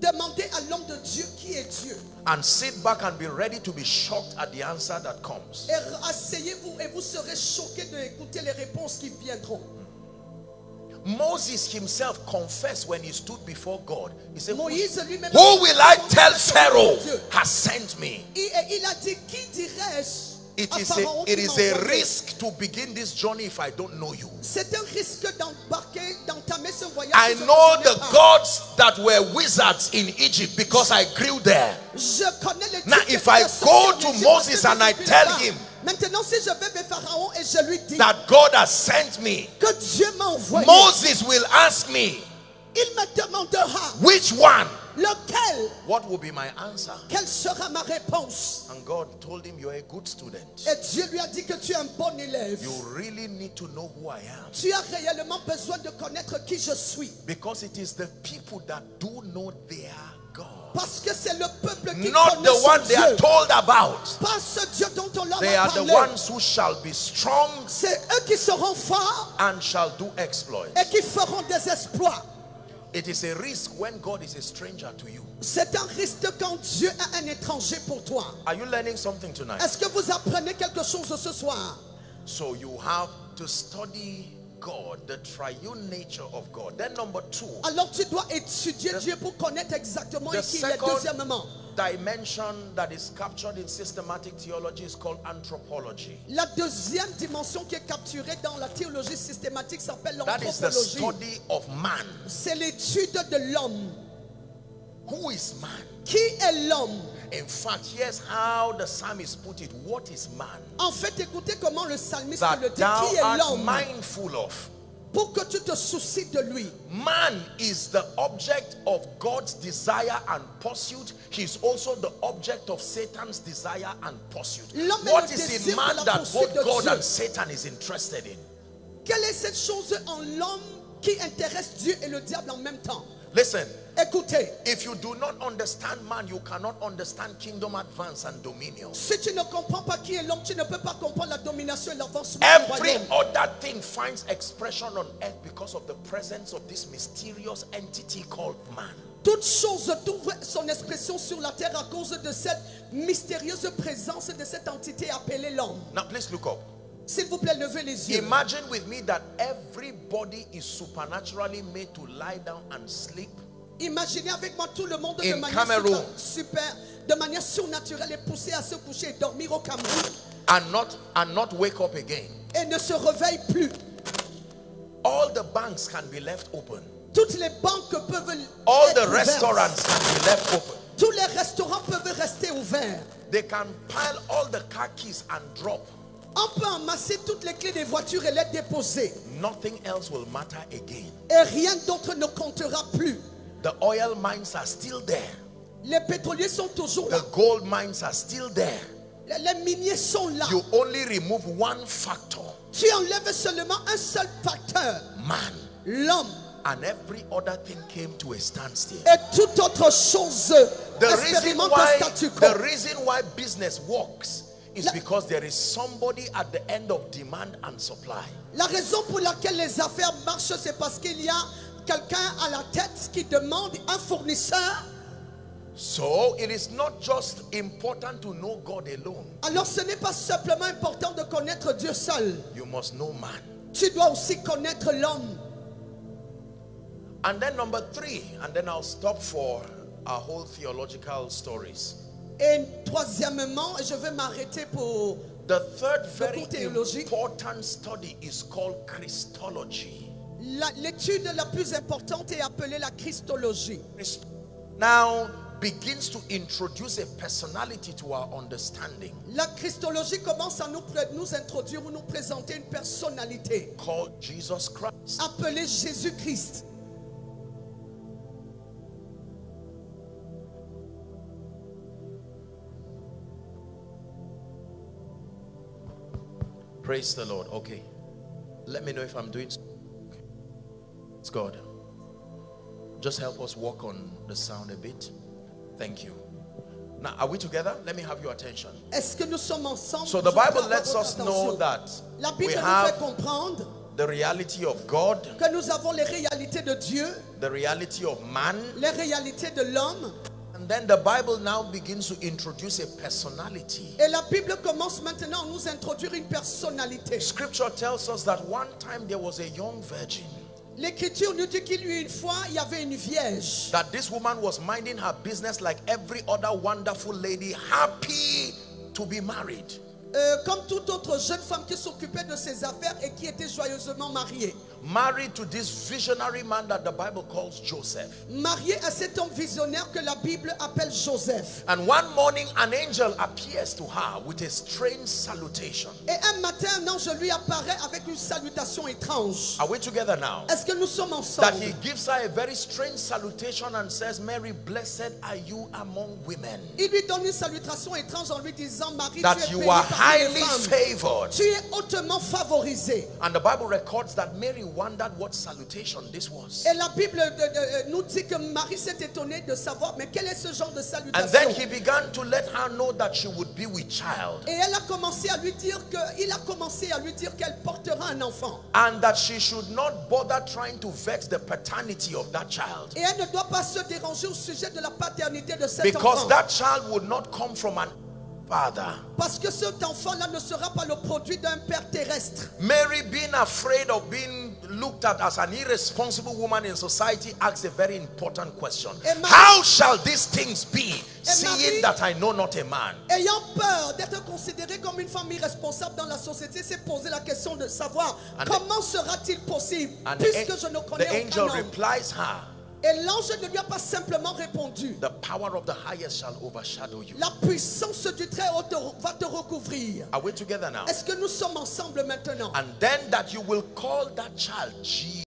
B: demandez à l'homme de Dieu qui est Dieu.
A: and sit back and be ready to be shocked at the answer that comes.
B: Et asseyez-vous et vous serez choqués d'écouter les réponses qui viendront.
A: Moses himself confessed when he stood before God. He said. Who will I tell Pharaoh has sent me?
B: Et il a dit, qui dirais-je
A: It is a, it is a risk to begin this journey if I don't know you.
B: C'est un risque d'embarquer, d'entamer ce voyage.
A: I
B: si je ne
A: know the gods that were wizards in Egypt because I grew there.
B: Je connais les
A: Now, if I go to Moses and I tell him
B: pas. Maintenant, si je vais vers Pharaon et je lui dis
A: That God has sent me.
B: que Dieu m'a
A: Moses will ask me,
B: il me demandera
A: which one?
B: Lequel,
A: What will be my answer?
B: quelle sera ma réponse?
A: And God told him, You're a good student.
B: Et Dieu lui a dit que tu es un bon élève.
A: You really need to know who I am.
B: Tu as réellement besoin de connaître qui je suis.
A: Because it is the people that do know their God.
B: Parce que c'est le peuple qui
A: Not
B: connaît
A: the one they are
B: Dieu.
A: told about.
B: Pas ce Dieu dont on leur
A: They
B: a
A: are the
B: parlé.
A: ones who shall be strong
B: C'est eux qui seront forts
A: and shall do exploits.
B: et qui feront des exploits.
A: It is a risk when God is a stranger to you.
B: C'est un risque quand Dieu est un étranger pour toi.
A: Are you learning something tonight?
B: Est-ce que vous apprenez quelque chose ce soir?
A: So you have to study God, the triune nature of God. Then number two,
B: Alors tu dois étudier Dieu pour connaître exactement qui il est. Deuxièmement,
A: dimension that is captured in systematic theology is called anthropology.
B: la deuxième dimension qui est capturée dans la théologie systématique s'appelle
A: That is the
B: l'anthropologie.
A: study of man.
B: C'est l'étude de l'homme.
A: Who is man?
B: Qui est l'homme?
A: In fact, here's how the psalmist put it. What is man?
B: En fait, écoutez comment le psalmiste le dit. Qui est l'homme?
A: mindful of.
B: Pour que tu te soucies de lui.
A: Man is the object of God's desire and pursuit. He is also the object of Satan's desire and pursuit.
B: What is est
A: What
B: le
A: is
B: désir
A: in man that both God
B: Dieu.
A: and Satan is interested in?
B: Quelle est cette chose en l'homme qui intéresse Dieu et le diable en même temps?
A: Listen,
B: Écoutez,
A: if you do not understand man, you cannot understand kingdom advance and dominion.
B: si tu ne comprends pas qui est l'homme, tu ne peux pas comprendre la domination et l'avancement
A: Every other thing finds expression on earth because of the presence of this mysterious entity called man.
B: Toute chose trouve son expression sur la terre à cause de cette mystérieuse présence de cette entité appelée l'homme.
A: Now, please look up.
B: S'il vous plaît, levez les yeux.
A: Imagine with me that everybody is supernaturally made to lie down and sleep.
B: Imaginez avec moi tout le monde de
A: In
B: manière
A: Cameroon.
B: super, de manière surnaturelle est poussé à se coucher et dormir au Cameroun
A: and not and not wake up again.
B: et ne se réveille plus.
A: All the banks can be left open.
B: Toutes les banques peuvent
A: All
B: être
A: the
B: ouvertes.
A: restaurants can be left open.
B: Tous les restaurants peuvent rester ouverts.
A: They can pile all the car keys and drop.
B: On peut amasser toutes les clés des voitures et les déposer.
A: Nothing else will matter again.
B: Et rien d'autre ne comptera plus.
A: The oil mines are still there.
B: Les pétroliers sont toujours là.
A: The gold mines are still there.
B: Les, les miniers sont là.
A: You only remove one factor,
B: Tu enlèves seulement un seul facteur,
A: man,
B: l'homme.
A: and every other thing came to a standstill.
B: Et toute autre chose
A: The reason why
B: un statu quo.
A: the reason why business works is
B: La-
A: because there is somebody at the end of demand and supply.
B: La raison pour laquelle les affaires marchent, c'est parce qu'il y a quelqu'un à la tête qui demande un fournisseur.
A: So it is not just important to know God alone.
B: Alors ce n'est pas simplement important de connaître Dieu seul.
A: You must know man.
B: Tu dois aussi connaître l'homme.
A: And then number three, and then I'll stop for our whole theological stories.
B: Et troisièmement, je vais m'arrêter pour...
A: The third very important study is called Christology.
B: La- L'étude la plus importante est appelée la Christologie.
A: Christ now begins to introduce a personality to our understanding
B: La Christologie commence à nous, nous introduire ou nous présenter une personnalité
A: called Jesus Christ.
B: appelée Jésus-Christ.
A: Praise the Lord. Okay. Let me know if I'm doing. It's God. Just help us work on the sound a bit. Thank you. Now, are we together? Let me have your attention.
B: Est-ce que nous sommes ensemble?
A: So the Bible lets us know that
B: La
A: we
B: fait
A: have
B: comprendre
A: the reality of God,
B: que nous avons les réalités de Dieu,
A: the reality of man,
B: les réalités de l'homme.
A: and then the Bible now begins to introduce a personality.
B: Et la Bible commence maintenant à nous introduire une personnalité.
A: Scripture tells us that one time there was a young virgin,
B: L'écriture nous dit qu'il y eut une fois, il y avait une vierge.
A: that this woman was minding her business like every other wonderful lady, happy to be married.
B: Euh, comme toute autre jeune femme qui s'occupait de ses affaires et qui était joyeusement mariée.
A: Married to this visionary man that the Bible calls Joseph.
B: Mariée à cet homme visionnaire que la Bible appelle Joseph.
A: And one morning, an angel appears to her with a strange salutation.
B: Et un matin, un ange lui apparaît avec une salutation étrange.
A: Are we together now?
B: Est-ce que nous sommes
A: That
B: ensemble?
A: he gives her a very strange salutation and says, Mary, blessed are you among women.
B: Il lui donne une salutation étrange en lui disant Marie,
A: That
B: tu es bénie
A: highly favored.
B: Tu es hautement favorisé.
A: And the Bible records that Mary wondered what salutation this was.
B: Et la Bible de- de- euh, nous dit que Marie s'est étonnée de savoir, mais quel est ce genre de
A: And then
B: salutation
A: he began to let her know that she would be with child.
B: Et elle a commencé à lui dire que, il a commencé à lui dire qu'elle portera un enfant.
A: And that she should not bother trying to vex the paternity of that child.
B: Et elle ne doit pas se déranger au sujet de la paternité de cet
A: Because
B: enfant.
A: that child would not come from an father.
B: Parce que cet enfant-là ne sera pas le produit d'un père terrestre.
A: Mary, being afraid of being looked at as an irresponsible woman in society, asks a very important question
B: Marie-
A: How shall these things be, seeing
B: Marie-
A: that I know not a man?
B: Ayant peur d'être considérée comme une femme irresponsable dans la société, s'est posé la question de savoir
A: And the-
B: comment sera-t-il possible
A: the,
B: puisque
A: an-
B: je ne
A: the
B: connais
A: angel
B: aucun homme.
A: replies her,
B: Et l'ange ne lui a pas simplement répondu.
A: The power of the highest shall overshadow you.
B: La puissance du Très-Haut va te recouvrir.
A: Are we together now?
B: Est-ce que nous sommes ensemble maintenant?
A: And then that you will call that child Jesus.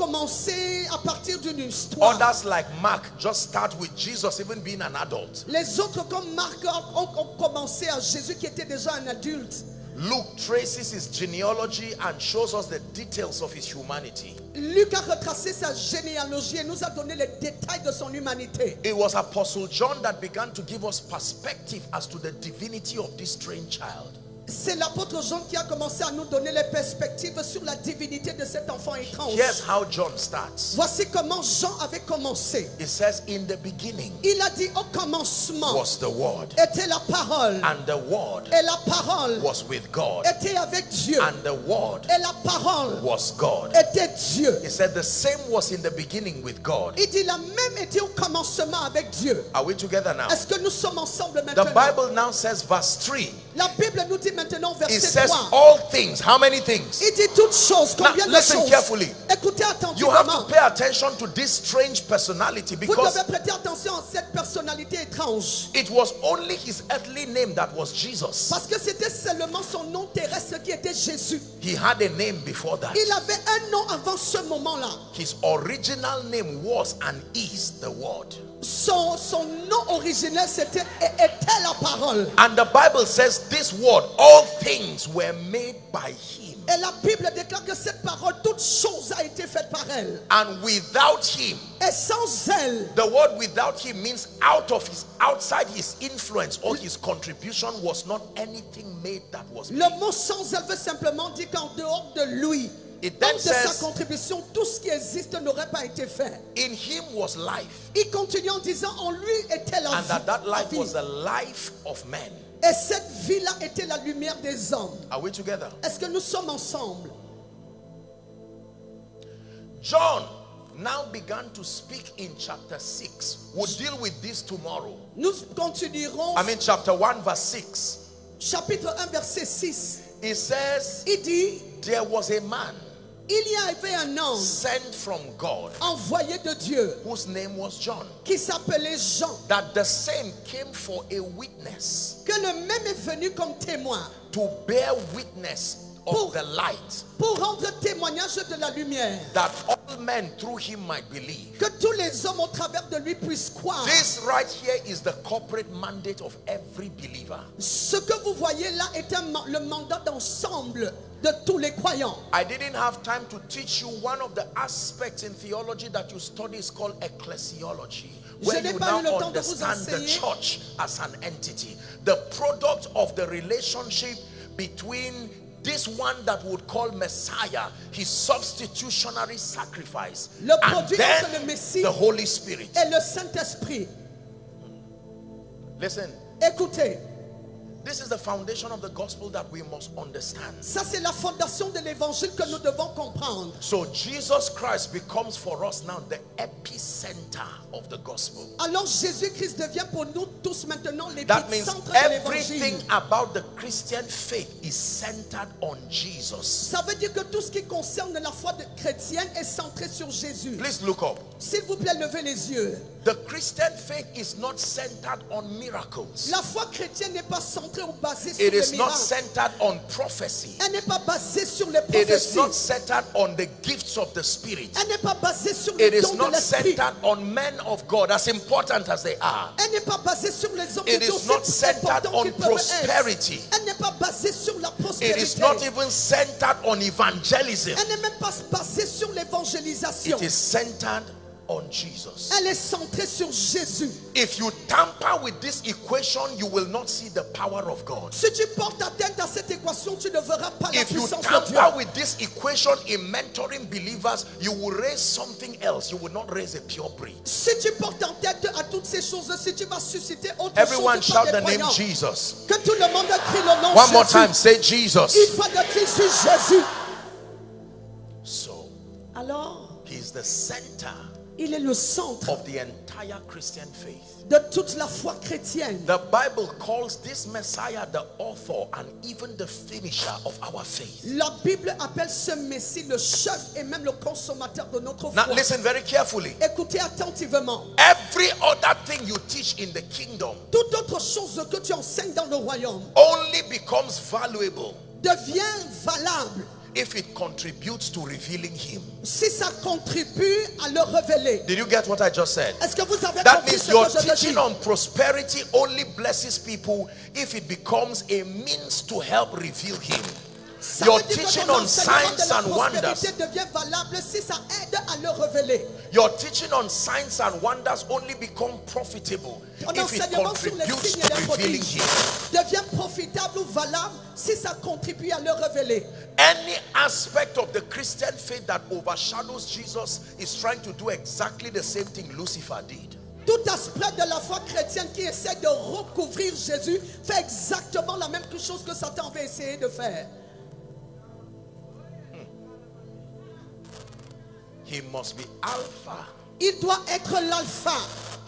B: Commencé à partir d'une histoire.
A: Others like Mark just start with Jesus even being an adult.
B: Les autres comme Marc ont, ont commencé à Jésus qui était déjà un adulte.
A: Luke traces his genealogy and shows us the details of his humanity.
B: Luc a retracé sa généalogie et nous a donné les détails de son humanité.
A: It was Apostle John that began to give us perspective as to the divinity of this strange child.
B: C'est l'apôtre Jean qui a commencé à nous donner les perspectives sur la divinité de cet enfant étrange.
A: Here's how John starts.
B: Voici comment Jean avait commencé.
A: It says, In the beginning
B: Il a dit au commencement
A: was the Word,
B: était la parole
A: and the Word
B: et la parole
A: was with God,
B: était avec Dieu
A: and the Word
B: et la parole
A: was God.
B: était Dieu.
A: He said, The same was in the beginning with God.
B: Il dit la même était au commencement avec Dieu.
A: Are we together now?
B: Est-ce que nous sommes ensemble
A: The
B: maintenant?
A: Bible now says, verse 3,
B: La Bible nous dit maintenant
A: it says,
B: 3.
A: All things. How many things?
B: Il dit toutes choses. Combien
A: Now,
B: de
A: listen
B: choses?
A: carefully.
B: Écoutez
A: You have to pay attention to this strange personality
B: Vous
A: because
B: devez prêter attention à cette personnalité étrange.
A: it was only his earthly name that was Jesus.
B: Parce que c'était seulement son nom terrestre qui était Jésus.
A: He had a name before that.
B: Il avait un nom avant ce moment-là.
A: His original name was and is the Word.
B: Son, son nom originel c'était était la parole.
A: And the Bible says this word, all things were made by him.
B: Et la Bible déclare que cette parole, toute chose a été faite par elle.
A: And without him,
B: Et sans elle,
A: the word without him means out of his outside his influence or his contribution was not anything made that was made.
B: le mot sans elle veut simplement dire qu'en dehors de lui,
A: It then
B: de sa
A: says-
B: contribution, tout ce qui existe n'aurait pas été fait.
A: In him was life,
B: Il continue en disant en lui était la
A: and
B: vie.
A: that that
B: la
A: life was the life of men.
B: Et cette vie-là était la lumière des hommes.
A: Are we together?
B: Est-ce que nous sommes ensemble?
A: John now began to speak in chapter 6. We'll deal with this tomorrow.
B: Nous continuerons.
A: I mean, chapter 1, verse 6.
B: Chapitre 1, verset 6.
A: It says,
B: Il dit,
A: There was a man
B: il y avait un ange
A: sent from God
B: envoyé de Dieu
A: whose name was John.
B: qui s'appelait Jean.
A: That the same came for a witness
B: Que le même est venu comme témoin
A: to bear witness
B: Pour-
A: of the light,
B: pour rendre témoignage de la lumière.
A: that all men through him might believe.
B: Que tous les hommes au travers de lui puissent croire.
A: This right here is the corporate mandate of every believer.
B: Ce que vous voyez là est un le mandat d'ensemble de tous les croyants.
A: I didn't have time to teach you one of the aspects in theology that you study is called ecclesiology. Where you now
B: le temps de vous
A: understand the church as an entity, the product of the relationship between this one that would call Messiah, his substitutionary sacrifice,
B: Le
A: and then the Holy Spirit.
B: Et le Saint-Esprit.
A: Listen,
B: Écoutez,
A: this is the foundation of the gospel that we must understand.
B: ça c'est la fondation de l'évangile que nous devons comprendre.
A: So Jesus Christ becomes for us now the epicenter of the gospel.
B: Alors Jésus-Christ devient pour nous tous maintenant
A: That means
B: l'épicentre de
A: everything
B: l'évangile.
A: about the Christian faith is centered on Jesus.
B: Ça veut dire que tout ce qui concerne la foi de- chrétienne est centré sur Jésus.
A: Please look up.
B: S'il vous plaît, levez les yeux.
A: The Christian faith is not centered on miracles.
B: La foi chrétienne n'est pas centrée
A: It is not centered on prophecy.
B: Elle n'est pas basée sur les
A: It is not centered on the gifts of the Spirit.
B: Elle n'est pas basée sur
A: It is not centered on men of God, as important as they are.
B: Elle n'est pas basée sur les hommes
A: It is not centered on prosperity.
B: Elle n'est pas basée sur la
A: It is not even centered on evangelism.
B: Elle n'est même pas basée sur l'évangélisation.
A: It is centered on Jesus.
B: Elle est centrée sur Jésus.
A: If you tamper with this equation, you will not see the power of God.
B: Si tu portes atteinte à cette équation, tu ne verras pas la
A: If you
B: puissance de Dieu.
A: tamper with this equation in mentoring believers, you will raise something else. You will not raise a pure breed.
B: Si tu portes en tête à toutes ces choses, si tu vas susciter autre
A: Everyone
B: chose
A: shout the name Jesus.
B: que tout le monde crie le nom
A: One more time, say Jesus.
B: Une fois de sur Jésus.
A: So,
B: Alors,
A: he is the center
B: il est le centre
A: of the entire Christian faith.
B: de toute la foi chrétienne.
A: The Bible calls this Messiah the author and even the finisher of our faith.
B: La Bible appelle ce Messie le chef et même le consommateur de notre
A: Now,
B: foi.
A: listen very carefully.
B: Écoutez attentivement.
A: Every other thing you teach in the kingdom
B: Toute autre chose que tu enseignes dans le royaume
A: only becomes valuable
B: devient valable
A: if it contributes to revealing him.
B: si ça contribue à le révéler.
A: Did you get what I just said?
B: Est-ce que vous avez
A: That
B: compris
A: means
B: ce
A: your
B: que je
A: teaching on prosperity only blesses people if it becomes a means to help reveal him.
B: Ça
A: Your
B: veut
A: teaching on signs and wonders,
B: devient valable si ça aide à le révéler.
A: your teaching on signs and wonders only become profitable
B: Ton
A: if it contributes to revealing him.
B: devient profitable ou valable si ça contribue à le révéler.
A: Any aspect of the Christian faith that overshadows Jesus is trying to do exactly the same thing Lucifer did.
B: Tout aspect de la foi chrétienne qui essaie de recouvrir Jésus fait exactement la même chose que Satan avait essayé de faire.
A: He must be Alpha.
B: Il doit être l'alpha,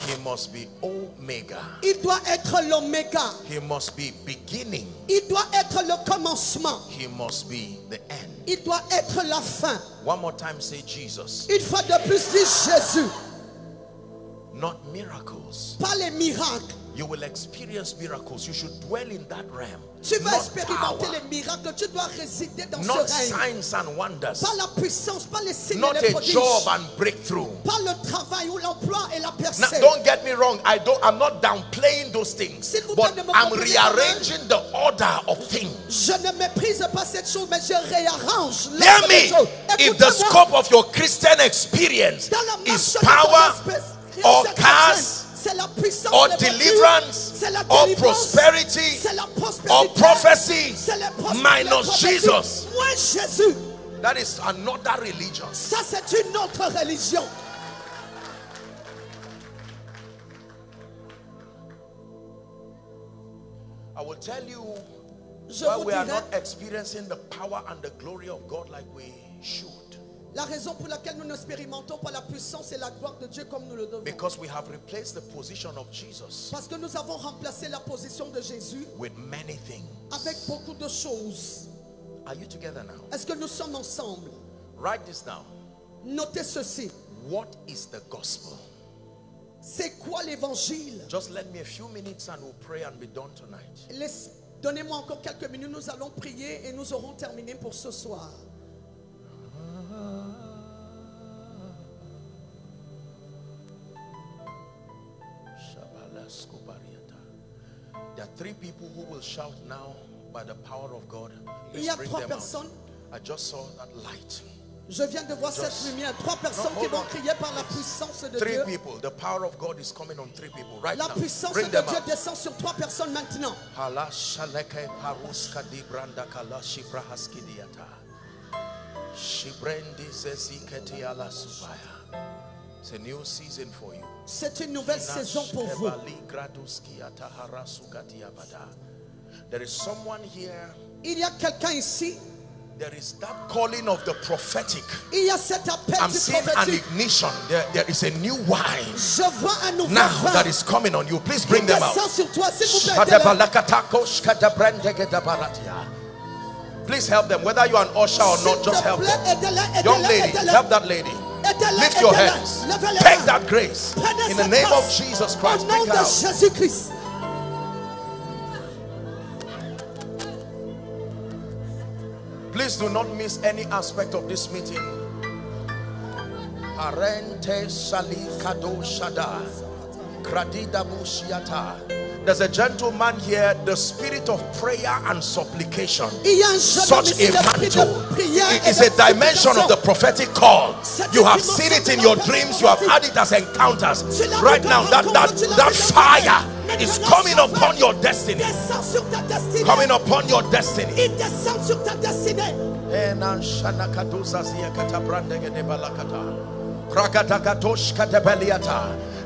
A: He must be Omega.
B: il doit être l'oméga,
A: He must be beginning.
B: il doit être le commencement,
A: He must be the end.
B: il doit être la fin.
A: One more time, say Jesus.
B: Une fois de plus, dit Jésus,
A: Not miracles.
B: pas les miracles.
A: You will experience miracles. You should dwell in that realm.
B: Tu vas
A: Not
B: expérimenter
A: power.
B: les miracles, tu dois résider dans
A: Not
B: ce règne.
A: signs and wonders.
B: Pas la puissance, pas les signes
A: Not
B: et les
A: a
B: prodiges.
A: job and breakthrough.
B: Pas le travail ou l'emploi et la
A: Now,
B: percée.
A: don't get me wrong. I don't. I'm not downplaying those things,
B: vous
A: but
B: plaît, ne me
A: I'm
B: comprenez pas mal.
A: rearranging the order of things.
B: Je ne méprise pas cette chose, mais je réarrange
A: Hear me. If the scope of your Christian experience
B: Dans la marche
A: is power or cars
B: c'est la puissance
A: or deliverance or prosperity
B: c'est la prospérité,
A: or prophecy
B: c'est la pros-
A: minus. Jesus. That is another religion.
B: ça c'est une autre religion.
A: I will tell you
B: Je
A: why we are not experiencing the power and the glory of God like we should.
B: La raison pour laquelle nous n'expérimentons pas la puissance et la gloire de Dieu comme nous le devons.
A: Because we have replaced the position of Jesus
B: Parce que nous avons remplacé la position de Jésus
A: with many things.
B: avec beaucoup de choses.
A: Are you together now?
B: Est-ce que nous sommes ensemble?
A: Write this down.
B: Notez ceci.
A: What is the gospel?
B: C'est quoi l'évangile?
A: Just let me a few minutes and we'll pray and be done tonight.
B: Donnez-moi encore quelques minutes, nous allons prier et nous aurons terminé pour ce soir.
A: People who will shout now by the power of God.
B: Il y a trois
A: out.
B: personnes.
A: I just saw that light.
B: Je viens de voir cette lumière. Trois personnes
A: No,
B: qui vont
A: on.
B: crier par la puissance de
A: Three
B: Dieu.
A: people. The power of God is coming on three people right
B: La
A: now.
B: puissance
A: Bring
B: de Dieu
A: out.
B: descend sur trois personnes maintenant.
A: Shibrendi zeziketi ala subaya. It's a new season for you.
B: C'est une nouvelle saison pour vous.
A: Shebali graduski ata harasugati abada. There is someone here.
B: Il y a quelqu'un ici.
A: There is that calling of the prophetic.
B: Il y a cet appel
A: I'm seeing an ignition. There, there is a new wine
B: Je vois un nouveau
A: now
B: vin.
A: that is coming on you. Please bring them out.
B: sur toi, s'il vous plaît. aidez-le.
A: Shadabalakatako shkadabrandegedabaratia. Please help them, whether you are an usher or not, just help them. Young lady, help that lady. Lift your hands. Take that grace. In the name of. Jesus Christ, bring her out. Please do not miss any aspect of this meeting. Shada. Bushiata. There's a gentleman here, the spirit of prayer and supplication.
B: Il y a un jeune homme
A: Such a mantle It is a dimension of the prophetic call. You have seen it in your dreams, you have had it as encounters. Right now, that that that fire is coming upon your destiny.
B: Descend sur ta destinée.
A: Coming upon your destiny.
B: Il descend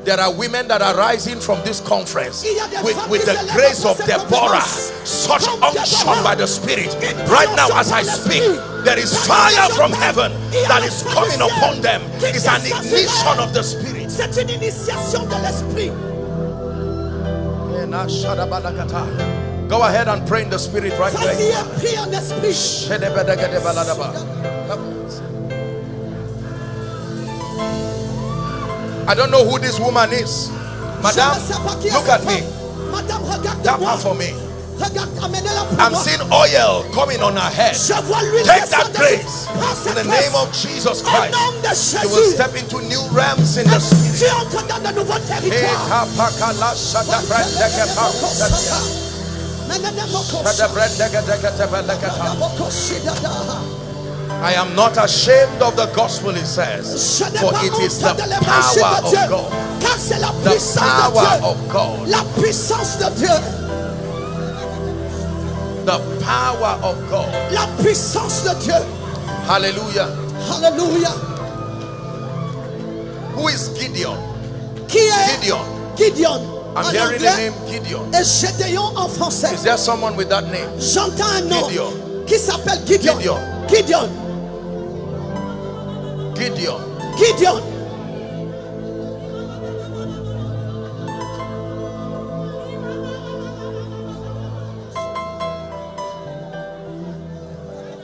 B: sur ta destinée.
A: Enan shanakaduza ziyakata brandegedebalakata. Rakatagatoshkatebeliata. There are women that are rising from this conference
B: Il y a des
A: with, with the grace of Deborah, such unction by the Spirit. Right now, as I speak, there is fire from heaven
B: Il y a
A: that is coming upon them. It's an ignition of the Spirit.
B: C'est une initiation de l'esprit.
A: Go ahead and pray in the Spirit right
B: Vas-y
A: I don't know who this woman is. Madame,
B: Je ne sais pas qui est
A: look at me. Tap her for me.
B: Regarde, amenez-la pour
A: I'm seeing oil coming on her head.
B: Je vois l'huile
A: Take that
B: de ses
A: of Jesus Christ, you will step into new realms in the spirit. I am not ashamed of the gospel, it says, for it is the
B: honte de l'évangile
A: power of God.
B: car c'est la
A: The power of God.
B: La puissance de Dieu.
A: The power of God.
B: La puissance de Dieu.
A: Hallelujah.
B: Alléluia.
A: Who is Gideon? Gideon.
B: Gideon
A: I'm hearing the name Gideon.
B: Gédéon en français.
A: Is there someone with that name?
B: J'entends un nom
A: Gideon.
B: qui s'appelle Gideon.
A: Gideon.
B: Gideon.
A: Gideon.
B: Gideon.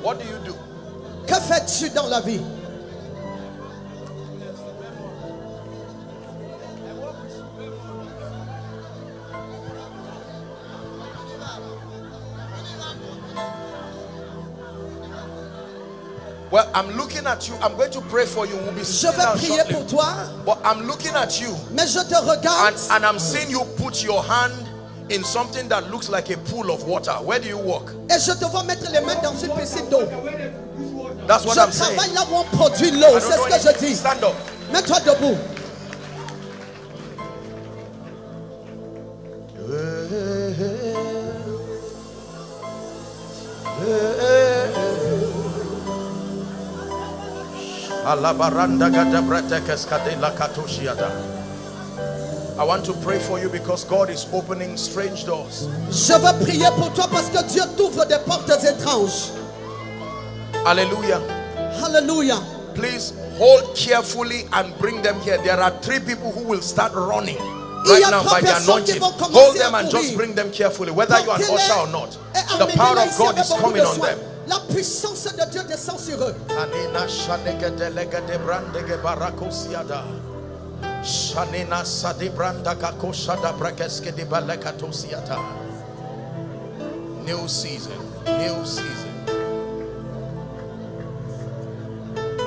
A: What do you do?
B: Que fais-tu dans la vie?
A: Well, I'm looking at you. I'm going to pray for you. We'll be
B: Je vais prier
A: shortly.
B: pour toi,
A: But I'm looking at you
B: mais je te regarde
A: and, and I'm seeing you put your hand in something that looks like a pool of water. Where do you walk?
B: et je te vois mettre les mains dans une piscine d'eau.
A: That's what
B: Je
A: I'm saying.
B: travaille là où on produit l'eau, c'est ce que je dis.
A: Stand up.
B: Mets-toi debout.
A: Alabaranda gadabretekes kadela katoshiada. I want to pray for you because God is opening strange doors.
B: Je veux prier pour toi parce que Dieu t'ouvre des portes étranges.
A: Hallelujah.
B: Alléluia.
A: Please hold carefully and bring them here. There are three people who will start running right now by the anointing. Hold them and just bring them carefully, whether you are an usher or not. The power of God is coming on them.
B: La puissance de Dieu descend sur eux.
A: Shanina sadi branda brakeske di balekatosiata. New season, new season.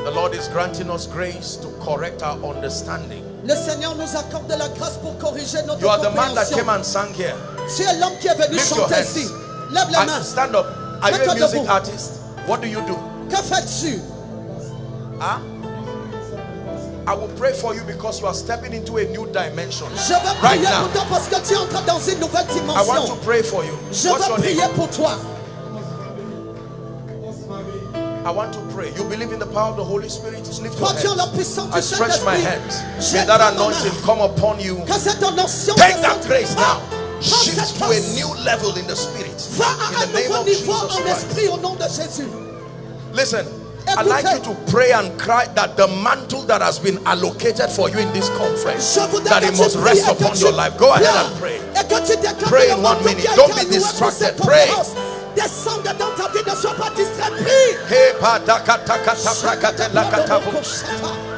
A: The Lord is granting us grace to correct our understanding.
B: Le Seigneur nous accorde de la grâce pour corriger notre
A: You are the man that
B: compréhension.
A: came and sang here.
B: Tu es l'homme qui est venu
A: Lift
B: chanter
A: hands.
B: ici. Lève les
A: And
B: mains.
A: stand up. Are you a music artist? What do you do?
B: Que fais-tu?
A: Huh? I will pray for you because you are stepping into a new dimension. Right now.
B: pour toi parce que tu entres dans une nouvelle
A: I want to pray for you.
B: Je
A: What's your name?
B: pour toi.
A: I want to pray. You believe in the power of the Holy Spirit? Just lift your
B: Crois-tu en la
A: hands. I stretch my hands. May that anointing come upon you.
B: Que cette onction
A: Take that grace ah!
B: now.
A: Shift to a new level in the spirit. In the name of Jesus Christ.
B: esprit au nom de Jésus.
A: Listen, I'd like you to pray and cry that the mantle that has been allocated for you in this conference, that it must rest upon your life. Go ahead and pray.
B: Et que tu déclares
A: Pray in one minute. Don't be distracted. Pray.
B: Conférence Descende dans ta ne sois pas distrait. Prie.
A: Hey, padakatakata prakate lakatabu.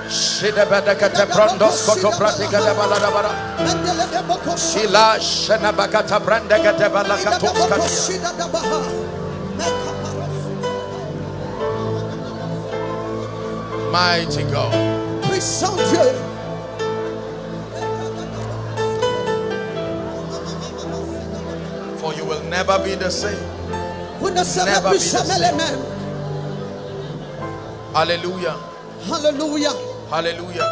A: Shidabadakate brandos koto pratikate baladabara. Shila shenabakata brandakate balakatoskatia. Mighty God.
B: Puissant Dieu.
A: For you will never be the same.
B: Serez
A: Never be the same. Hallelujah.
B: Alléluia.
A: Hallelujah.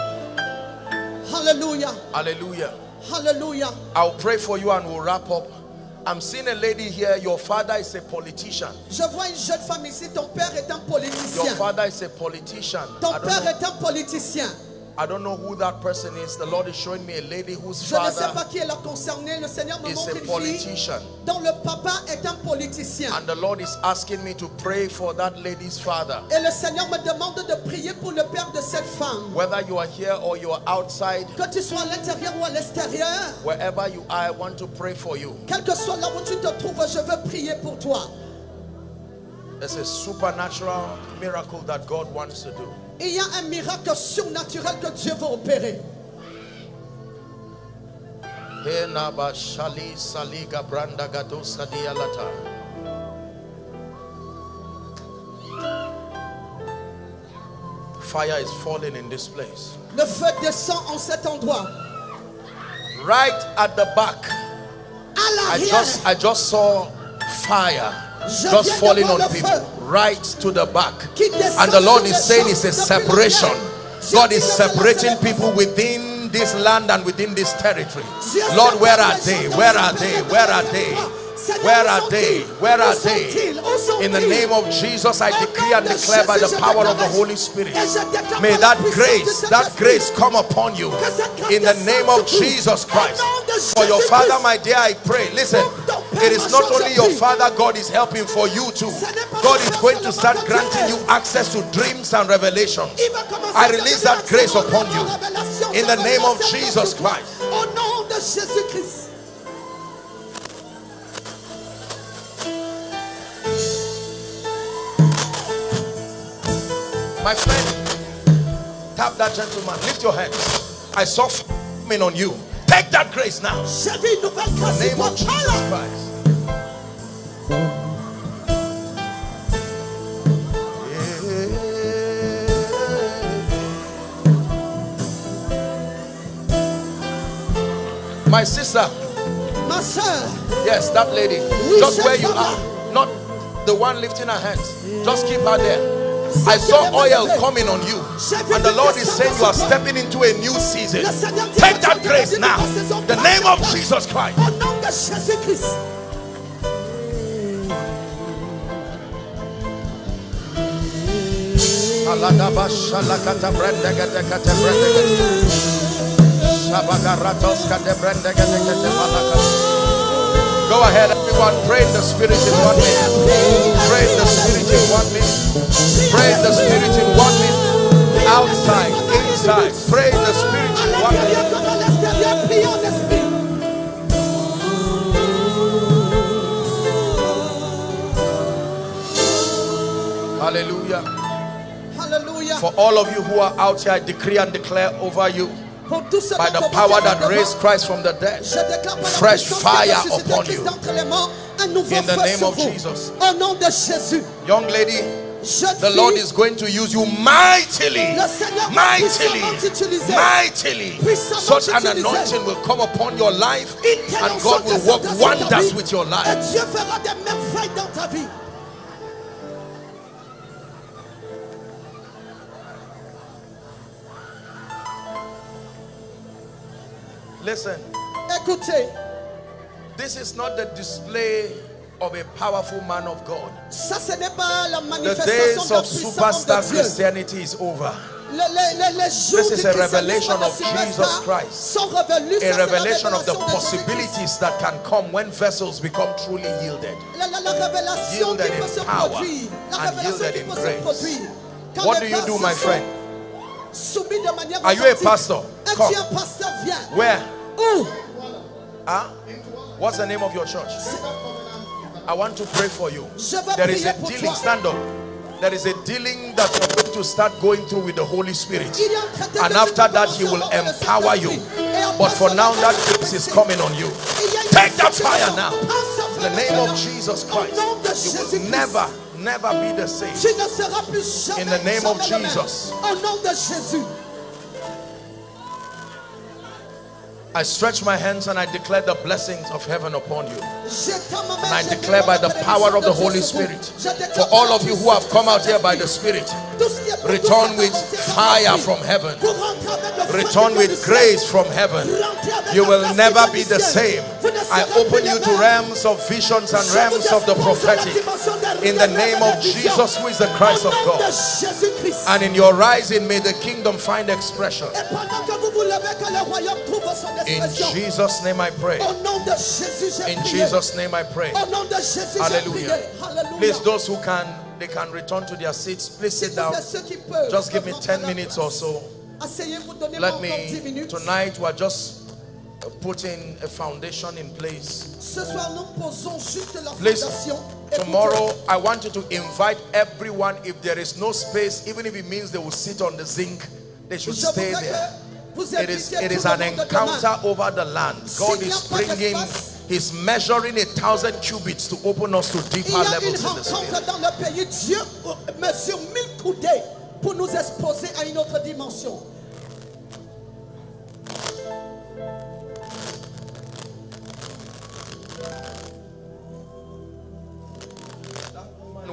B: Alléluia.
A: Hallelujah.
B: Alléluia.
A: I'll pray for you and we'll wrap up. I'm seeing a lady here. Your father is a politician.
B: Je vois une jeune femme ici. Ton père est un politicien.
A: Your father is a politician.
B: Ton père
A: know,
B: est un politicien.
A: I don't know who that person is. The Lord is showing me a lady whose
B: Je ne sais
A: father
B: pas qui est là concerné. Le Seigneur me
A: is
B: montre
A: a
B: une fille
A: politician.
B: dont le papa est un politicien.
A: And the Lord is asking me to pray for that lady's father.
B: Et le Seigneur me demande de prier pour le père de cette femme.
A: Whether you are here or you are outside,
B: Que tu sois à l'intérieur ou à l'extérieur,
A: wherever you are, I want to pray for you.
B: quel que soit là où tu te trouves, je veux prier pour toi.
A: There's a supernatural miracle that God wants to do.
B: Il y a un miracle surnaturel que Dieu veut opérer.
A: Henaba shali saliga branda gado sadialata. fire is falling in this place.
B: Le feu descend en cet endroit.
A: Right at the back, I just I just saw fire just falling on people right to the back. And the Lord is saying it's a separation. God is
B: dit de faire la
A: separating people within this land and within this territory. Lord, where are they? Where are they? Where are they? Where are they? Where are they?
B: Where are they?
A: In the name of Jesus, I decree and declare by the power of the Holy Spirit.
B: Et je déclare
A: May that grace, that grace come upon you
B: que cette grâce
A: in the name of. Jesus Christ.
B: Au nom de
A: For your father, my dear, I pray. Listen, it is not only your father God is helping for you too. God is going to start granting you access to dreams and revelations.
B: Il va commencer
A: I release that grace upon you. In the name of Jesus. Christ. My friend, tap that gentleman. Lift your hands. I saw coming on you. Take that grace now.
B: J'ai vu une nouvelle
A: In the name of Jesus Christ. My sister,
B: Ma soeur,
A: yes, that lady, just where you are, not the one lifting her hands, just keep her there. I saw oil coming on you, and the Lord is saying you are stepping into a new season. Take that grace now. The name of. Jesus Christ. Go ahead, everyone. Pray in the spirit in one minute. Pray in the spirit in one minute. Pray in the spirit in one minute. Outside, inside. Pray in the spirit in one minute.
B: l'intérieur comme à l'extérieur, prions en esprit.
A: Hallelujah. For all of you who are out here, I decree and declare over you
B: Pour tous ceux
A: by the power that raised Christ from the dead. Fresh fire upon you. In the name of. Jesus. Young lady, the Lord is going to use you mightily. Mightily, mightily, such an anointing will come upon your life, and God will work wonders with your life. Listen,
B: Écoutez,
A: this is not the display of a powerful man of God.
B: ça ce n'est pas la
A: The days of superstar Christianity is over.
B: Les, les, les
A: This is a revelation of Jesus Christ. A revelation of the
B: révélation de Jésus-Christ.
A: possibilities that can come when vessels become truly yielded. Yielded in power and yielded in grace. What do you do, my friend?
B: Soumis de manière
A: Are you a pastor? Come.
B: tu es un pasteur, viens.
A: Where?
B: Où
A: Huh? What's the name of your church? I want to pray for you. There is a dealing. Stand up. There is a dealing that you're going to start going through with the Holy Spirit.
B: Il y a un traité
A: And after that, He will empower you.
B: Saint-Esprit. Et après
A: But for now, that grace is coming on you.
B: Il y a une
A: Take that fire now. In the name of Jesus Christ, you will never, never be the same.
B: Tu ne seras plus jamais,
A: In the name of
B: jamais le même.
A: Jesus. I stretch my hands and I declare the blessings of heaven upon you. And I declare by the power of the Holy Spirit, for all of you who have come out here by the Spirit, return with fire from heaven. Return with grace from heaven. You will never be the same. I open you to realms of visions and realms of the prophetic. In the name of. Jesus, who is the Christ of God. And in your rising, may the kingdom find expression.
B: Et pendant que vous vous levez, que le royaume trouve son
A: In. Jesus' name I pray.
B: Au nom de Jésus, j'ai
A: In. Jesus' name I pray.
B: Au nom de Jésus, j'ai prié.
A: Hallelujah. Please, those who can, they can return to their seats. Please sit down.
B: plaît, ceux qui peuvent,
A: Just give me 10 minutes or so. Let me, tonight, we're just putting a foundation in place.
B: Ce soir, nous posons juste la
A: Please, tomorrow, I want you to invite everyone. If there is no space, even if it means they will sit on the zinc, they should stay there. It is, it is an encounter over the land. God
B: S'il n'y a
A: is bringing, He's measuring a thousand cubits to open us to deeper
B: y a une
A: levels in the spirit.
B: rencontre dans le pays. Dieu euh, mesure mille coudées pour nous exposer à une autre dimension.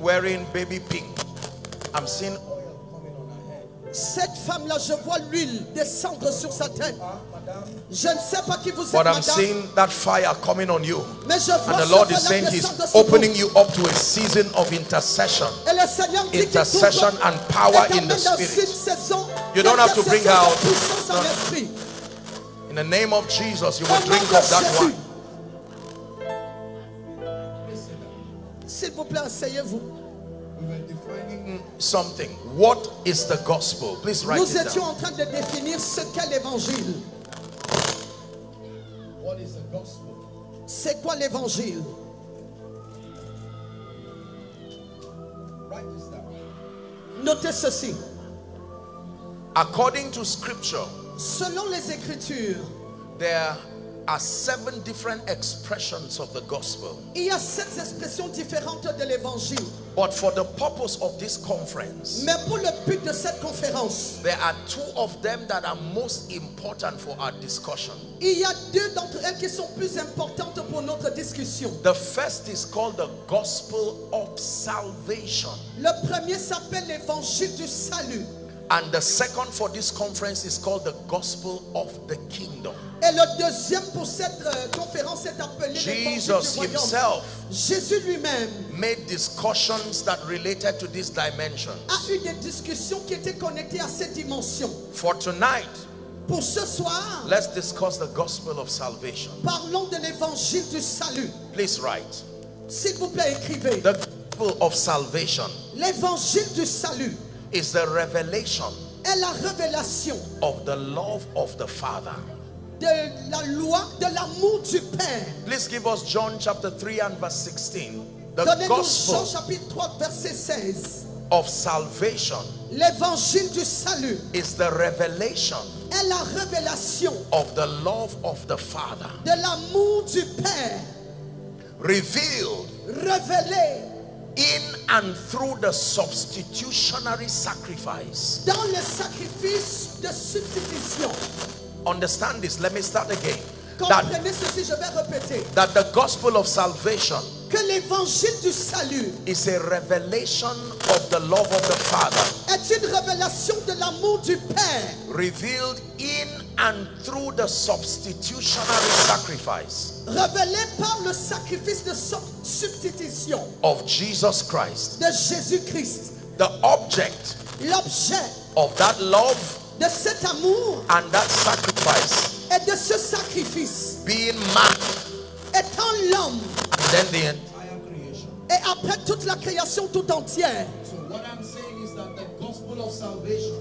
A: wearing baby pink. I'm seeing
B: Cette femme-là, je vois l'huile descendre sur sa tête. Ah, je ne sais pas qui vous êtes,
A: but I'm seeing that fire coming on you.
B: mais je vois
A: And the Lord is saying He's opening you up to a season of intercession.
B: Et le Seigneur dit
A: Intercession and power in the spirit. You don't have to bring
B: d'intercession,
A: out-
B: de puissance en esprit.
A: In the name of Jesus, you will
B: nom
A: drink of that
B: Jésus.
A: wine.
B: S'il vous plaît, asseyez-vous.
A: Something. What is the gospel? Please write
B: Nous étions en train de définir ce qu'est l'évangile.
A: What is the gospel?
B: C'est quoi l'évangile?
A: Write this down.
B: Notez ceci.
A: According to scripture,
B: Selon les Écritures,
A: there are seven different expressions of the gospel.
B: il y a sept expressions différentes de l'évangile.
A: But for the purpose of this conference,
B: Mais pour le but de cette conférence,
A: there are two of them that are most important for our discussion.
B: il y a deux d'entre elles qui sont plus importantes pour notre discussion.
A: The first is called the gospel of salvation.
B: Le premier s'appelle l'évangile du salut.
A: And the second for this conference is called the gospel of the kingdom.
B: Et le deuxième pour cette euh, conférence est appelé
A: Jesus
B: du royaume.
A: himself
B: Jésus lui-même
A: made discussions that related to this dimension.
B: a eu des discussions qui étaient connectées à cette dimension.
A: For tonight,
B: Pour ce soir,
A: let's discuss the gospel of salvation.
B: parlons de l'évangile du salut.
A: Please write.
B: S'il vous plaît, écrivez.
A: The gospel of salvation
B: L'évangile du salut
A: is the revelation
B: est la révélation
A: of the love of the Father.
B: de la loi, de l'amour du Père.
A: Please give us John chapter 3 and verse 16. The
B: Donnez-nous Jean
A: gospel
B: chapitre 3, verset 16.
A: of salvation
B: L'évangile du salut
A: is the revelation
B: est la révélation
A: of the love of the Father
B: de l'amour du Père
A: revealed
B: révélé
A: in and through the substitutionary sacrifice.
B: dans le sacrifice de substitution.
A: Understand this. Let me start again. That,
B: ceci, je vais répéter.
A: that the gospel of salvation
B: Que l'évangile du salut
A: is a revelation of the love of the Father
B: est une révélation de l'amour du Père
A: revealed in and through the substitutionary sacrifice
B: révélé par le sacrifice de substitution
A: of Jesus Christ.
B: de Jésus-Christ.
A: The object
B: L'objet
A: of that love
B: de cet amour
A: and that sacrifice
B: et de ce sacrifice
A: being man
B: étant l'homme
A: and then the entire creation.
B: et après toute la création tout entière.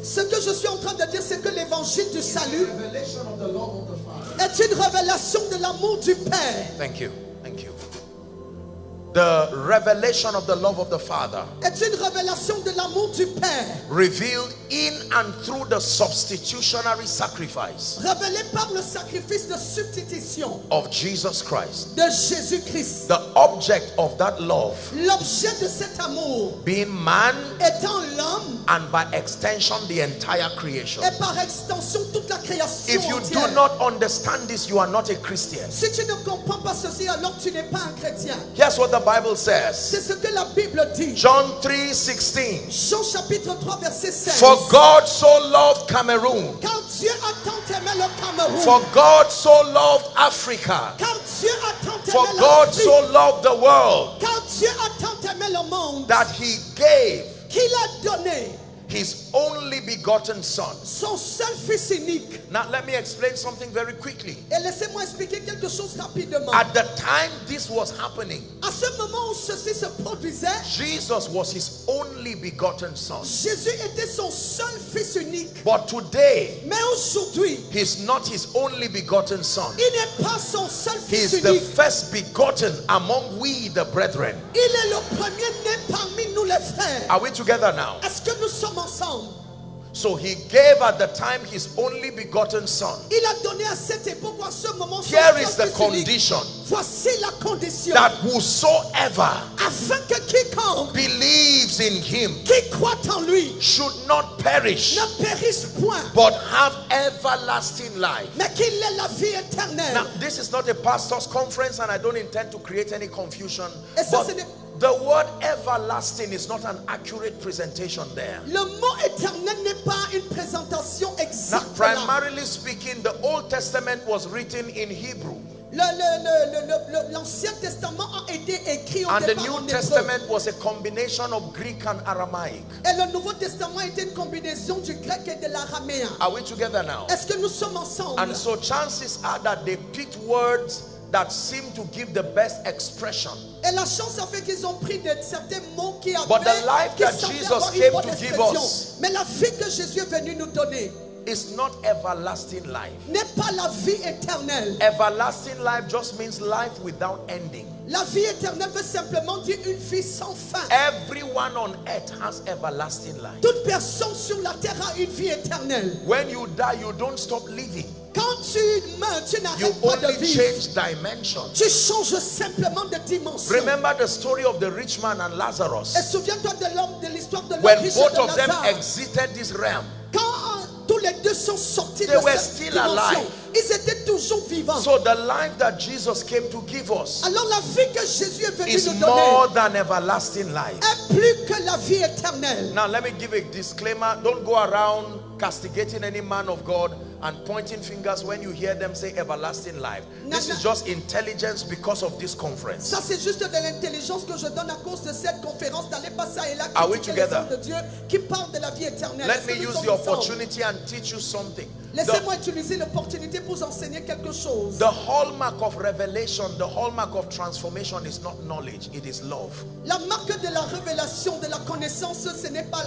B: Ce que je suis en train de dire, c'est que l'évangile du salut
A: revelation of the love of the Father.
B: est une révélation de l'amour du Père.
A: Thank you. Thank you. The revelation of the love of the Father
B: Est une révélation de l'amour du Père.
A: revealed in and through the substitutionary sacrifice
B: Révélé par le sacrifice de substitution
A: of Jesus Christ.
B: de Jésus-Christ.
A: The object of that love
B: L'objet de cet amour
A: being man
B: étant l'homme
A: and by extension the entire creation.
B: et par extension toute la création
A: If you
B: entière.
A: do not understand this, you are not a Christian.
B: Si tu ne comprends pas ceci, alors tu n'es pas un chrétien.
A: Here's what the Bible says.
B: C'est ce que la Bible dit.
A: John 3:16.
B: Jean chapitre 3 verset 16.
A: For God so loved Cameroon.
B: Car Dieu a tant aimé le Cameroun.
A: For God so loved Africa.
B: Car Dieu a tant
A: For God so loved the world
B: Car Dieu a tant aimé le monde
A: that he gave
B: donné
A: his only begotten son.
B: son seul fils unique.
A: Now let me explain something very quickly.
B: Et laissez-moi expliquer quelque chose rapidement.
A: At the time this was happening,
B: À ce moment où ceci se produisait,
A: Jesus was his only begotten son.
B: Jésus était son seul fils unique.
A: But today,
B: Mais aujourd'hui,
A: he's not his only begotten son.
B: il n'est pas son seul
A: He
B: fils
A: is the first begotten among we the brethren.
B: Il est le premier né parmi nous les frères.
A: Are we together now?
B: Est-ce que nous sommes ensemble?
A: So he gave at the time his only begotten son.
B: Il a donné à cette époque, à ce moment,
A: Here is the condition
B: Voici la condition.
A: that whosoever
B: afin que quiconque
A: believes in him
B: qui croit en lui
A: should not perish
B: ne périsse point,
A: but have everlasting life.
B: mais qu'il ait la vie éternelle.
A: Now, this is not a pastor's conference, and I don't intend to create any confusion.
B: Et ça,
A: But
B: c'est des-
A: the word everlasting is not an accurate presentation there.
B: Le mot éternel n'est pas une présentation exacte. là.
A: primarily speaking, the Old Testament was written in Hebrew,
B: L'Ancien Testament a été écrit au
A: and the New. Testament was a combination of Greek and Aramaic.
B: Et le Nouveau Testament était une combinaison du grec et de l'araméen.
A: Are we together now?
B: Est-ce que nous sommes ensemble?
A: And so, chances are that they picked words that seem to give the best expression.
B: Et la fait qu'ils ont pris de, certains mots qui avaient
A: But the life that Jesus came to give us-
B: Mais la vie que Jésus est venu nous donner
A: It's not everlasting life.
B: n'est pas la vie éternelle.
A: Everlasting life just means life without ending.
B: La vie éternelle veut simplement dire une vie sans fin.
A: Everyone on earth has everlasting life.
B: Toute personne sur la terre a une vie éternelle.
A: When you die, you don't stop living.
B: Quand tu meurs, tu
A: You
B: n'arrêtes pas de
A: only
B: vivre.
A: change dimensions.
B: Tu changes simplement de dimension.
A: Remember the story of the rich man and Lazarus.
B: Et souviens-toi de l'homme, de l'histoire de l'homme
A: When
B: riche
A: both of them exited this realm,
B: Quand euh, tous les deux sont sortis
A: They
B: de
A: were
B: cette
A: still
B: dimension,
A: alive.
B: ils étaient toujours vivants.
A: so the life that Jesus came to give us
B: Alors la vie que Jésus est venu
A: is
B: nous
A: more than everlasting life.
B: est plus que la vie éternelle.
A: Now, let me give a disclaimer. Don't go around castigating any man of God and pointing fingers when you hear them say everlasting life. This is just intelligence because of this conference.
B: Ça, c'est juste de l'intelligence que je donne à cause de cette conférence. N'allez pas ça et là
A: Are we together?
B: de Dieu qui parlent de la vie éternelle.
A: Let me use the opportunity and teach you something.
B: Laissez-moi utiliser l'opportunité pour vous enseigner quelque chose.
A: the hallmark of revelation, the hallmark of transformation is not knowledge, it is love.
B: La marque de la révélation, de la connaissance, ce n'est pas,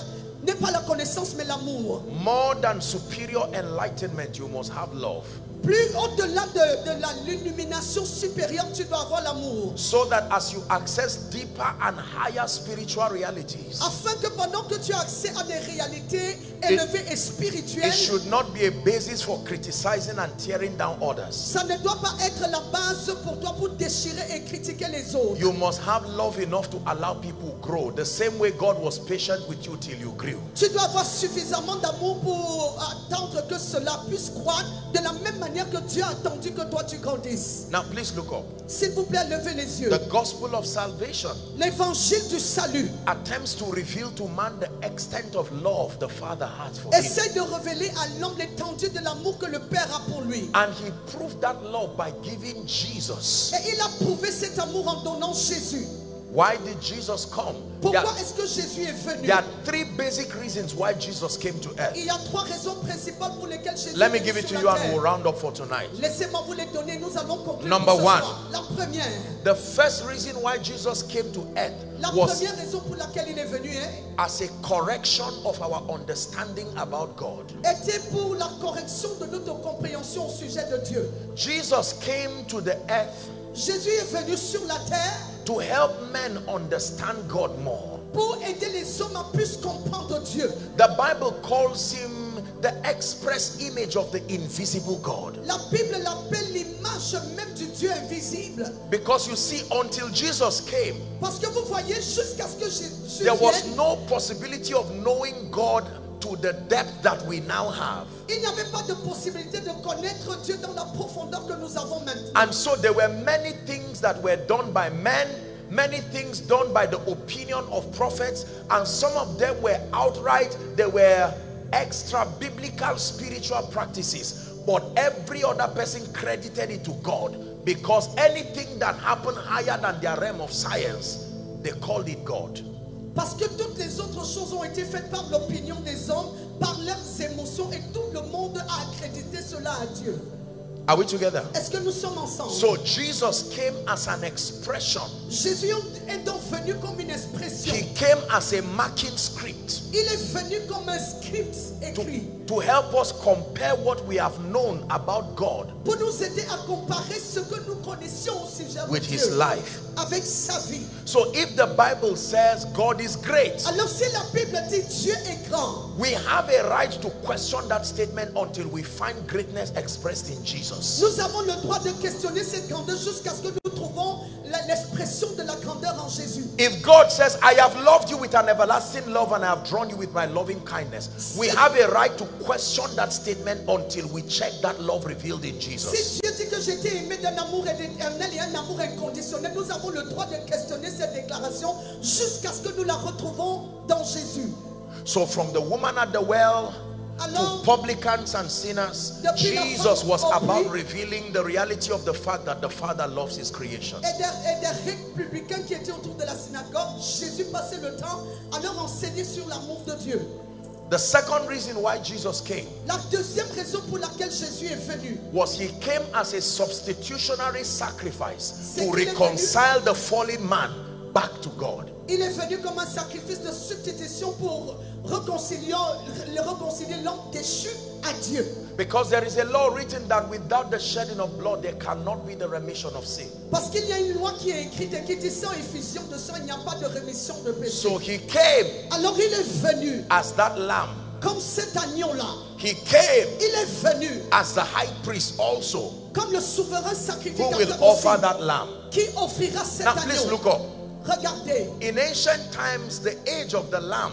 A: More than superior enlightenment, you must have love.
B: Plus au-delà de, de l'illumination supérieure, tu dois avoir l'amour.
A: So that as you access deeper and higher spiritual realities,
B: Afin que pendant que tu as accès à des réalités élevées et spirituelles,
A: it should not be a basis for criticizing and tearing down others.
B: ça ne doit pas être la base pour toi pour déchirer et critiquer les autres.
A: You must have love enough to allow people grow. The same way God was patient with you till you grew.
B: Tu dois avoir suffisamment d'amour pour attendre que cela puisse croître de la même manière que Dieu a attendu que toi tu grandisses.
A: Now please look up.
B: S'il vous plaît, levez les yeux.
A: The gospel of salvation
B: L'évangile du salut
A: attempts to reveal to man the extent of love the Father has for him.
B: essaie de révéler à l'homme l'étendue de l'amour que le Père a pour lui.
A: And he proved that love by giving Jesus.
B: Et il a prouvé cet amour en donnant Jésus.
A: Why did Jesus come? There
B: Pourquoi
A: are,
B: est-ce que Jésus est venu?
A: there are three basic reasons why Jesus came to earth.
B: Il y a trois raisons principales pour lesquelles Jésus
A: Let me
B: est venu
A: give it to you and we'll round up for tonight.
B: Laissez-moi vous les donner, nous allons conclure
A: Number one.
B: La première,
A: The first reason why Jesus came to earth
B: la
A: was
B: première raison pour laquelle il est venu hein,
A: as a correction of our understanding about God.
B: était pour la correction de notre compréhension au sujet de Dieu.
A: Jesus came to the earth
B: Jésus est venu sur la terre
A: to help men understand God more.
B: pour aider les hommes à plus comprendre Dieu.
A: The Bible calls him the express image of the invisible God.
B: La Bible l'appelle l'image même du Dieu invisible.
A: Because you see, until Jesus came,
B: Parce que vous voyez, jusqu'à ce que Jésus
A: there was no possibility of knowing God to the depth that we now have.
B: il n'y avait pas de possibilité de connaître Dieu dans la profondeur que nous avons maintenant.
A: And so there were many things that were done by men, many things done by the opinion of prophets, and some of them were outright, they were extra biblical spiritual practices. But every other person credited it to God because anything that happened higher than their realm of science, they called it God.
B: Parce que toutes les autres choses ont été faites par l'opinion des hommes, par leurs émotions, et tout le monde a accrédité cela à Dieu.
A: Are we together?
B: Est-ce que nous sommes ensemble
A: So Jesus came as an expression.
B: Jésus est donc venu comme une expression.
A: He came as a marking script
B: Il est venu comme un script écrit
A: to help us compare what we have known about God
B: pour nous aider à comparer ce que nous connaissions au sujet de
A: with his life.
B: avec sa vie.
A: So if the Bible says God is great,
B: Alors si la Bible dit Dieu est grand,
A: we have a right to question that statement until we find greatness expressed in Jesus.
B: Nous avons le droit de questionner cette grandeur jusqu'à ce que nous trouvons l'expression de la grandeur en Jésus.
A: If God says, I have loved you with an everlasting love and I have drawn you with my loving kindness, we have a right to question that statement until we check that love revealed in Jesus.
B: Si Dieu dit que été aimé d'un amour éternel et un amour inconditionnel, nous avons le droit de questionner cette déclaration jusqu'à ce que nous la retrouvons dans Jésus.
A: So from the woman at the well to publicans and sinners, Jesus was about revealing the reality of the fact that the Father loves his creation.
B: et des, et qui étaient autour de la synagogue, Jésus passait le temps à leur enseigner sur l'amour de Dieu.
A: The second reason why Jesus came
B: La deuxième raison pour laquelle Jésus est venu,
A: was he came as a substitutionary sacrifice to reconcile the fallen man back to God.
B: il est venu comme un sacrifice de substitution pour réconcilier, le réconcilier l'homme déchu à Dieu.
A: Because there is a law written that without the shedding of blood, there cannot be the remission of sin.
B: Parce qu'il y a une loi qui est écrite et qui dit sans effusion de sang, il n'y a pas de rémission de péché.
A: So he came
B: Alors il est venu
A: as that lamb.
B: comme cet agneau-là.
A: He came
B: Il est venu
A: as the high priest also,
B: comme le souverain
A: who
B: sacrificateur
A: will
B: aussi,
A: offer that lamb.
B: qui offrira cet
A: Now please
B: agneau.
A: look up.
B: Regardez,
A: In ancient times, the age of the lamb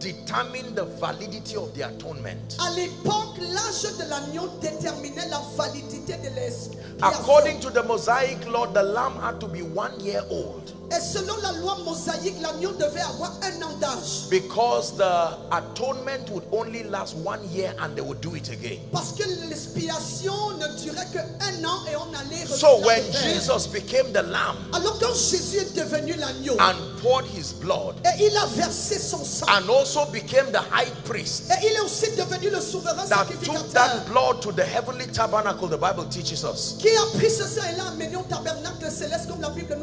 A: determined the validity of the atonement.
B: à l'époque, l'âge de l'agneau déterminait la validité de l'expiation.
A: According to the Mosaic law, the lamb had to be one year old
B: Et selon la loi mosaïque, l'agneau devait avoir un an d'âge.
A: because the atonement would only last one year and they would do it again.
B: Parce que l'expiation ne durait qu'un an et on allait
A: So when. Jesus became the lamb
B: Alors quand Jésus est devenu l'agneau
A: and poured his blood
B: et il a versé son sang
A: and also became the high priest
B: et il est aussi devenu le souverain
A: that took
B: sacrificateur
A: that blood to the heavenly tabernacle, the Bible teaches us.
B: qui a pris ce sang et l'a amené au tabernacle céleste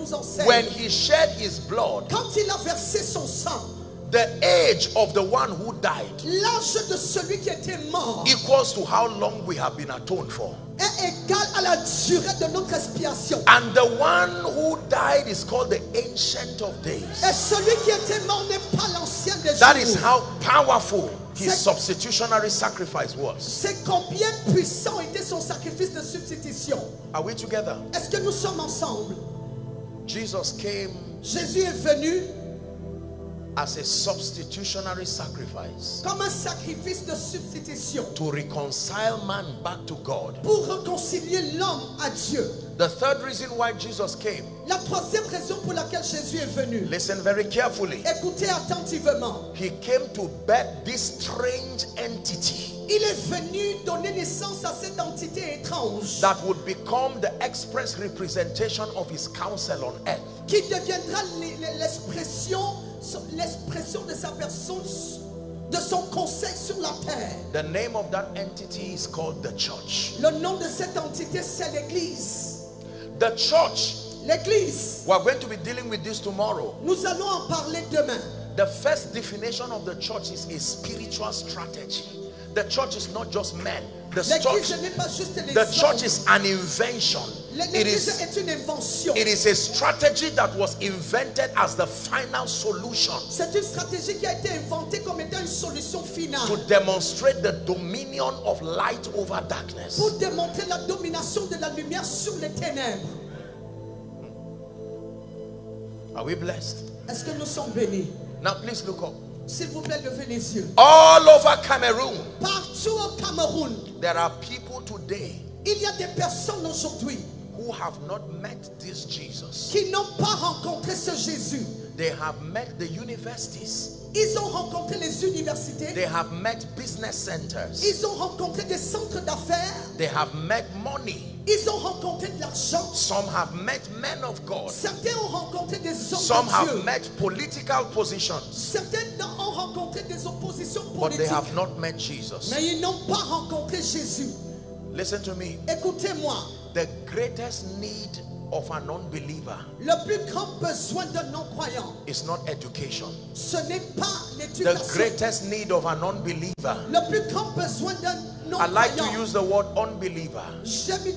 B: comme la Bible nous enseigne.
A: When he shed his blood,
B: Quand il a versé son sang,
A: the age of the one who died
B: l'âge de celui qui était mort
A: equals to how long we have been atoned for.
B: est égal à la durée de notre expiation.
A: And the one who died is called the Ancient of Days.
B: Et celui qui était mort n'est pas l'ancien des
A: That is how powerful his substitutionary sacrifice was.
B: C'est combien puissant était son sacrifice de substitution.
A: Are we together?
B: Est-ce que nous sommes ensemble
A: Jesus came
B: Jésus est venu
A: as a substitutionary sacrifice
B: comme un sacrifice de substitution
A: to reconcile man back to God.
B: pour réconcilier l'homme à Dieu.
A: The third reason why Jesus came,
B: La troisième raison pour laquelle Jésus est venu,
A: listen very carefully.
B: écoutez attentivement,
A: He came to birth this strange entity
B: il est venu donner naissance à cette entité étrange
A: that would become the express representation of his counsel on earth.
B: qui deviendra l'expression l'expression de sa personne, de son conseil sur la terre.
A: The name of that entity is called the church.
B: Le nom de cette entité, c'est l'Église.
A: The church,
B: L'Église,
A: we're going to be dealing with this tomorrow.
B: nous allons en parler demain.
A: The first definition of the church is a spiritual strategy. The church is not just men. The church,
B: L'Église n'est pas juste les
A: the church is an invention. It is,
B: est une invention.
A: it is a strategy that was invented as the final solution
B: C'est une stratégie qui a été inventée comme étant solution
A: to demonstrate the dominion of light over darkness.
B: pour démontrer la domination de la lumière sur les ténèbres.
A: Are we blessed?
B: Est-ce que nous sommes bénis?
A: Now please look up.
B: S'il vous plaît, levez les yeux.
A: All over Cameroon,
B: Partout au Cameroun,
A: there are people today
B: il y a des personnes aujourd'hui
A: who have not met this Jesus.
B: qui n'ont pas rencontré ce Jésus.
A: They have met the universities.
B: Ils ont rencontré les universités.
A: They have met business centers.
B: Ils ont rencontré des centres d'affaires.
A: They have met money.
B: Ils ont rencontré de l'argent.
A: Some have met men of God.
B: Certains ont rencontré des hommes
A: Some
B: de
A: have
B: Dieu.
A: met political positions.
B: Certains rencontré des oppositions
A: But they have not met Jesus.
B: Mais ils n'ont pas rencontré Jésus.
A: Listen to me.
B: Écoutez-moi.
A: The greatest need of an unbeliever
B: Le plus grand besoin d'un non-croyant,
A: is not education.
B: ce n'est pas
A: The greatest need of an unbeliever.
B: Le plus grand besoin d'un
A: I like to use the word unbeliever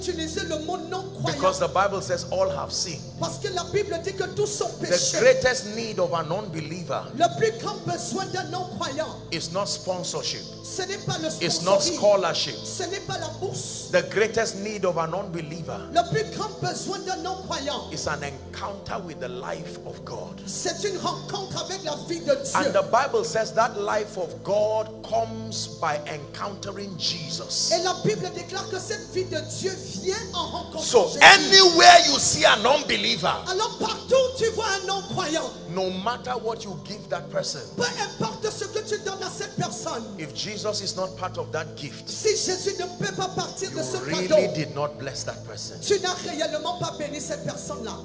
B: utiliser le mot non-croyant
A: because the Bible says all have sinned.
B: parce que la Bible dit que tous sont
A: The greatest need of an unbeliever
B: Le plus grand besoin d'un non-croyant,
A: is not sponsorship,
B: ce n'est pas le
A: it's not scholarship.
B: ce n'est pas la bourse.
A: The greatest need of an unbeliever
B: Le plus grand besoin d'un non-croyant,
A: is an encounter with the life of God.
B: une rencontre avec la vie de
A: And the Bible says that life of God comes by encountering Jesus.
B: Et la Bible déclare que cette vie de Dieu vient en rencontrant
A: So
B: Jésus.
A: anywhere you see an unbeliever,
B: Alors partout où tu vois un non-croyant,
A: no matter what you give that person,
B: peu importe ce que tu donnes à cette personne,
A: if Jesus is not part of that gift,
B: si Jésus ne peut pas partir de ce
A: really
B: cadeau,
A: did not bless that person.
B: tu n'as réellement pas béni cette personne-là.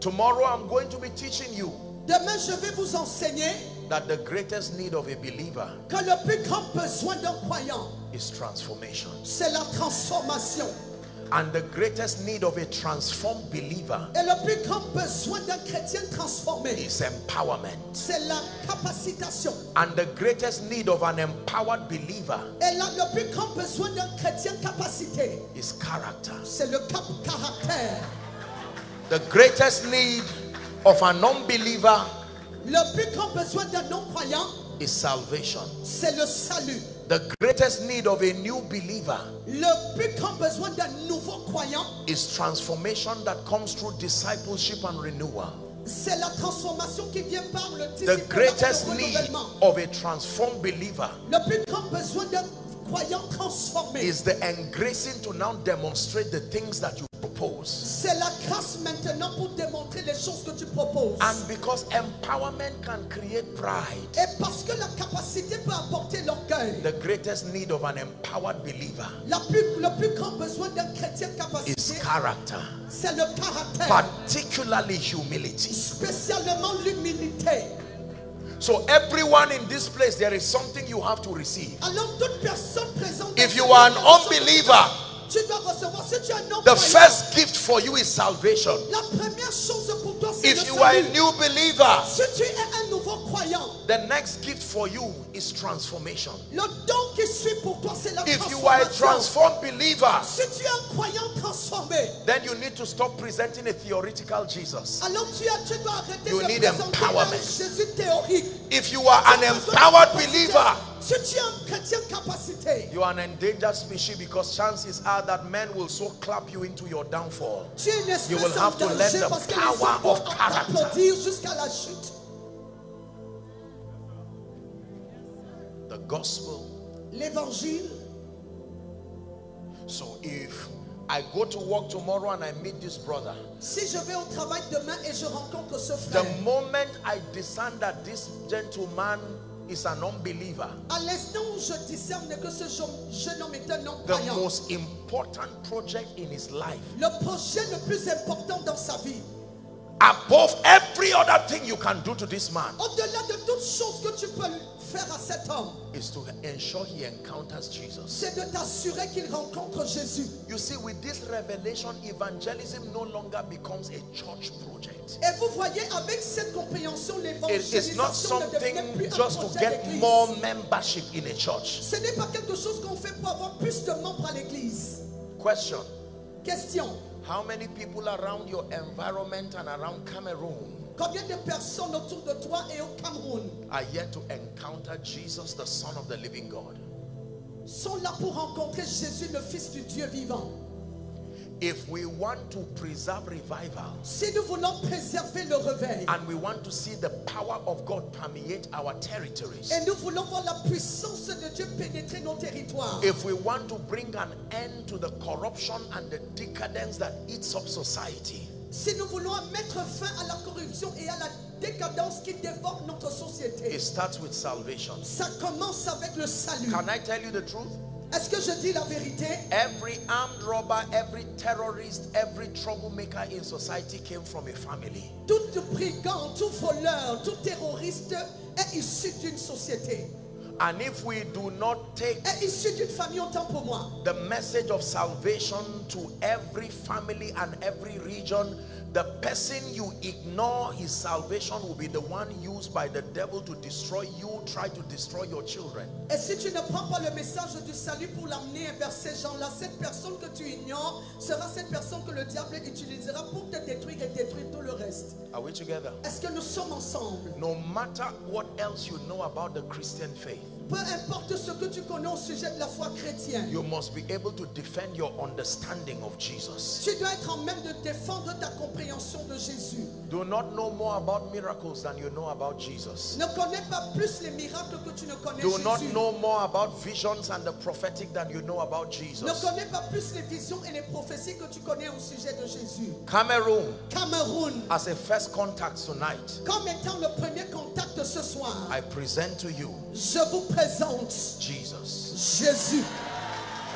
A: Tomorrow I'm going to be teaching you
B: Demain, je vais vous enseigner
A: that the greatest need of a believer
B: que le plus grand besoin d'un croyant,
A: is transformation.
B: c'est la transformation.
A: And the greatest need of a transformed believer
B: Et le plus grand besoin d'un chrétien transformé,
A: is empowerment.
B: c'est la capacitation.
A: And the greatest need of an empowered believer
B: Et là, le plus grand besoin d'un chrétien capacité,
A: is character.
B: c'est le cap caractère.
A: The greatest need of an unbeliever
B: Le plus grand besoin d'un non-croyant,
A: is salvation.
B: c'est le salut.
A: The greatest need of a new believer
B: Le plus grand besoin d'un nouveau croyant,
A: is transformation that comes through discipleship and renewal.
B: c'est la transformation qui vient par le
A: The greatest need of a transformed believer
B: Le plus grand besoin d'un
A: is the engracing to now demonstrate the things that you propose.
B: c'est la grâce maintenant pour démontrer les choses que tu proposes.
A: And because empowerment can create pride,
B: Et parce que la capacité peut apporter l'orgueil,
A: the greatest need of an empowered believer
B: la plus- le plus grand besoin d'un chrétien
A: is character,
B: c'est le caractère,
A: particularly humility. So, everyone in this place, there is something you have to receive.
B: Alors toute personne présente,
A: If you are an unbeliever,
B: tu dois recevoir. Si tu es un
A: the first gift for you is salvation.
B: la première chose pour toi, c'est
A: If you are a new believer,
B: Si tu es un nouveau croyant,
A: the next gift for you is transformation.
B: le don qui suit pour toi, c'est la
A: If you are a transformed believer,
B: Si tu es un croyant transformé,
A: then you need to stop presenting a theoretical Jesus.
B: alors tu, as, tu dois arrêter
A: You need empowerment. If you are an
B: Tu as besoin de
A: empowered believer,
B: Si tu es un chrétien capacité,
A: you are an endangered species because chances are that men will so clap you into your downfall.
B: tu es une
A: You will have to learn the
B: parce que les
A: power of character.
B: t'applaudir jusqu'à la chute.
A: The gospel.
B: L'évangile,
A: So if I go to work tomorrow and I meet this brother,
B: si je vais au travail demain et je rencontre ce
A: the moment I discern that this gentleman is an unbeliever,
B: à l'instant où je discerne que ce jeune homme est un
A: the
B: non-croyant,
A: most important project in his life,
B: le projet le plus important dans sa vie,
A: above every other thing you can do to this man,
B: au-delà de toute chose que tu peux faire à cet homme,
A: is to ensure he encounters Jesus.
B: c'est de t'assurer qu'il rencontre Jésus.
A: You see, with this revelation, evangelism no longer becomes a church project.
B: Et vous voyez, avec cette compréhension,
A: It is not
B: l'évangélisation ne devient
A: something
B: plus un
A: just to get more membership in a church.
B: Ce n'est pas quelque chose qu'on fait pour avoir plus de membres à l'église.
A: Question
B: Question.
A: How many people around your environment and around Cameroon
B: Combien de personnes autour de toi et au Cameroun
A: are yet to encounter Jesus, the Son of the living God?
B: sont là pour rencontrer Jésus, le Fils du Dieu vivant
A: If we want to preserve revival
B: Si nous voulons préserver le réveil
A: and we want to see the power of God permeate our territories,
B: et nous voulons voir la puissance de Dieu pénétrer nos territoires,
A: if we want to bring an end to the corruption and the decadence that eats up society,
B: si nous voulons mettre fin à la corruption et à la décadence qui dévore notre société,
A: it starts with salvation.
B: ça commence avec le salut.
A: Can I tell you the truth?
B: Est-ce que je dis la vérité
A: Every armed robber, every terrorist, every troublemaker in society came from a family.
B: Tout brigand, tout voleur, tout terroriste est issu d'une société.
A: And if we do not take
B: est issu d'une famille autant pour moi.
A: the message of salvation to every family and every region, the person you ignore his salvation will be the one used by the devil to destroy you, try to destroy your children.
B: Et si tu ne prends pas le message du salut pour l'amener vers ces gens-là, cette personne que tu ignores sera cette personne que le diable utilisera pour te détruire et détruire tout le reste.
A: Are we together?
B: Est-ce que nous sommes ensemble?
A: No matter what else you know about the Christian faith,
B: Peu importe ce que tu connais au sujet de la foi chrétienne,
A: you must be able to defend your understanding of Jesus.
B: tu dois être en même de défendre ta compréhension de Jésus.
A: Do not know more about miracles than you know about Jesus.
B: Ne connais pas plus les miracles que tu ne connais
A: Do not
B: Jésus.
A: know more about visions and the prophetic than you know about
B: Ne
A: Jesus.
B: connais pas plus les visions et les prophéties que tu connais au sujet de Jésus.
A: Cameroon,
B: Cameroun,
A: as a first contact tonight,
B: comme étant le premier contact ce soir,
A: I present to you
B: je vous présente
A: Jesus.
B: Jésus.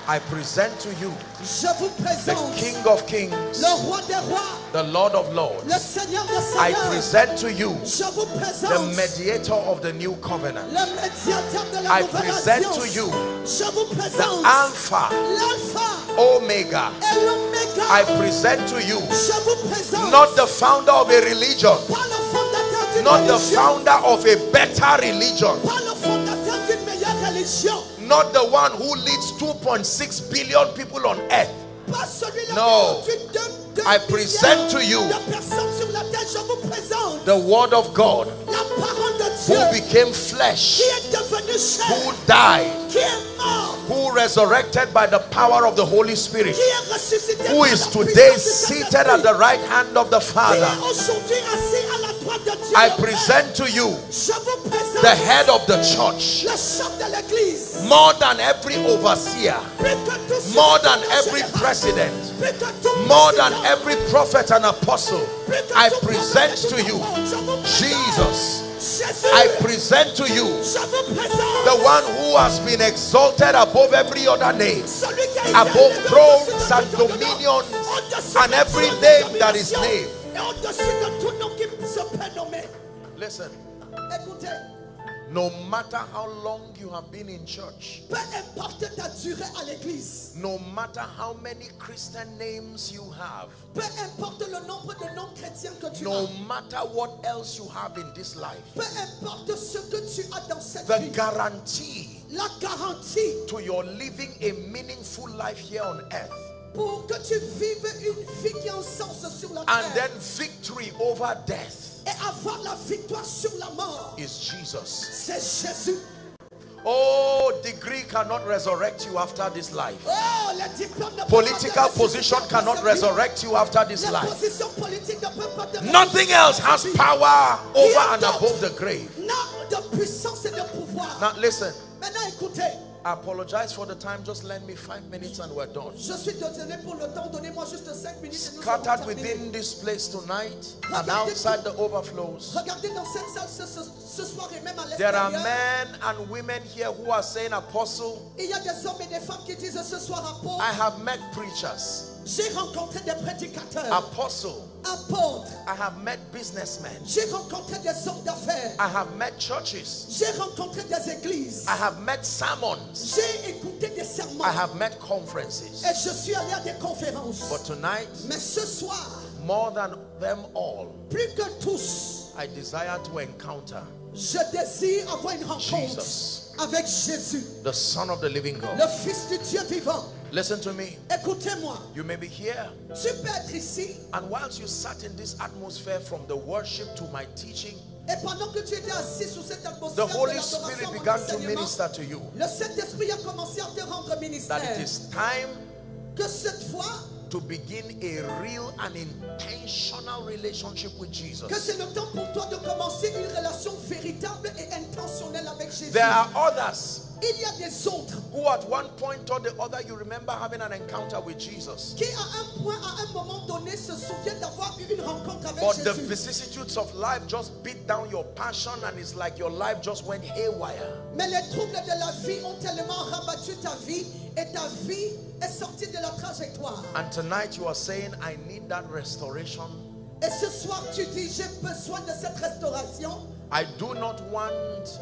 A: I present to you
B: Je vous
A: the King of Kings,
B: le roi des rois,
A: the Lord of Lords.
B: le Seigneur des
A: I present to you
B: Je vous
A: the mediator of the new covenant,
B: le médiateur de la
A: I
B: nouvelle
A: present
B: alliance.
A: to you
B: Je vous
A: the Alpha,
B: l'alpha
A: Omega.
B: et l'oméga.
A: I present to you
B: Je vous présente
A: not the founder of a religion,
B: pas le fondateur d'une
A: not the
B: religion,
A: founder of a better religion,
B: pas
A: not the one who leads 2.6 billion people on earth. No.
B: qui conduit deux- deux
A: I present to you
B: de personnes sur la terre. Je vous présente
A: The Word of God who became flesh,
B: qui est devenue chair,
A: who died,
B: qui est mort,
A: who resurrected by the power of the Holy Spirit,
B: qui est ressuscité
A: who is today seated at the right hand of the Father. I present to you
B: Je vous présente
A: the head of the church
B: le chef de l'église.
A: more than every overseer,
B: Plus que tous ceux
A: more than every president,
B: Plus que tout
A: more than every prophet and apostle. I present to you
B: apôtre. Je vous présente
A: Jesus. I present to you
B: Je vous présente
A: the one who has been exalted above every other name.
B: celui qui a été
A: above thrones and dominions and every name that is named. Listen,
B: Écoutez,
A: no matter how long you have been in church,
B: peu importe ta durée à l'église,
A: no matter how many Christian names you have,
B: peu importe le nombre de noms chrétiens que tu
A: no
B: as,
A: matter what else you have in this life,
B: peu importe ce que tu as dans cette
A: the
B: vie,
A: guarantee
B: la garantie
A: to your living a meaningful life here on earth
B: pour que tu vives une vie qui a un sens sur la
A: and
B: terre
A: then victory over death
B: et avoir la victoire sur la mort,
A: is Jesus.
B: c'est Jésus.
A: Oh, degree cannot resurrect you after this life.
B: Oh, les diplômes ne peuvent
A: Political
B: pas te
A: position
B: ressusciter
A: cannot
B: après cette vie.
A: resurrect you after this life.
B: positions politiques ne peuvent pas te
A: Nothing
B: ressusciter
A: else
B: après
A: has
B: vie.
A: power over and above the grave.
B: Non, de puissance et de pouvoir.
A: Now listen,
B: Maintenant, écoutez.
A: I apologize for the time. Just lend me five minutes and we're done.
B: Je suis désolé pour le temps. Donnez-moi juste 5 minutes
A: Scattered within this place tonight and outside the overflows.
B: Regardez dans cette salle ce, ce- ce soir et même à
A: There are men and women here who are saying, Apostle,
B: Il y a des hommes et des femmes qui disent ce soir apôtre.
A: I have met preachers.
B: J'ai rencontré des prédicateurs,
A: Apostle,
B: apôtres.
A: I have met businessmen.
B: J'ai rencontré des hommes d'affaires.
A: I have met churches.
B: J'ai rencontré des églises.
A: I have met sermons.
B: J'ai écouté des sermons.
A: I have met conferences.
B: Et je suis allé à des conférences.
A: But tonight,
B: Mais ce soir,
A: more than them all,
B: plus que tous,
A: I desire to encounter
B: je désire avoir une rencontre
A: Jesus.
B: avec Jésus,
A: the Son of the living God.
B: le Fils du Dieu vivant.
A: Listen to me.
B: Écoutez-moi,
A: You may be here,
B: tu peux être ici
A: and whilst you sat in this atmosphere from the worship to my teaching,
B: et pendant que tu étais assis sous cette
A: the Holy Spirit began to minister to you
B: le Saint-Esprit a commencé à te rendre
A: that
B: ministère.
A: it is time
B: Que cette fois,
A: to begin a real and intentional relationship with
B: que c'est le temps pour toi de commencer une relation véritable et intentionnelle avec Jésus.
A: There are others
B: Il y a des autres
A: who, at one point or the other, you remember having an encounter with Jesus.
B: qui, à un point, à un moment donné, se souviennent d'avoir eu une rencontre avec
A: But the vicissitudes of life just beat down your passion, and it's like your life just went haywire.
B: Mais les troubles de la vie ont tellement rabattu ta vie et ta vie est sortie de la trajectoire.
A: And tonight you are saying, I need that restoration.
B: Et ce soir, tu dis, j'ai besoin de cette restauration.
A: I do not want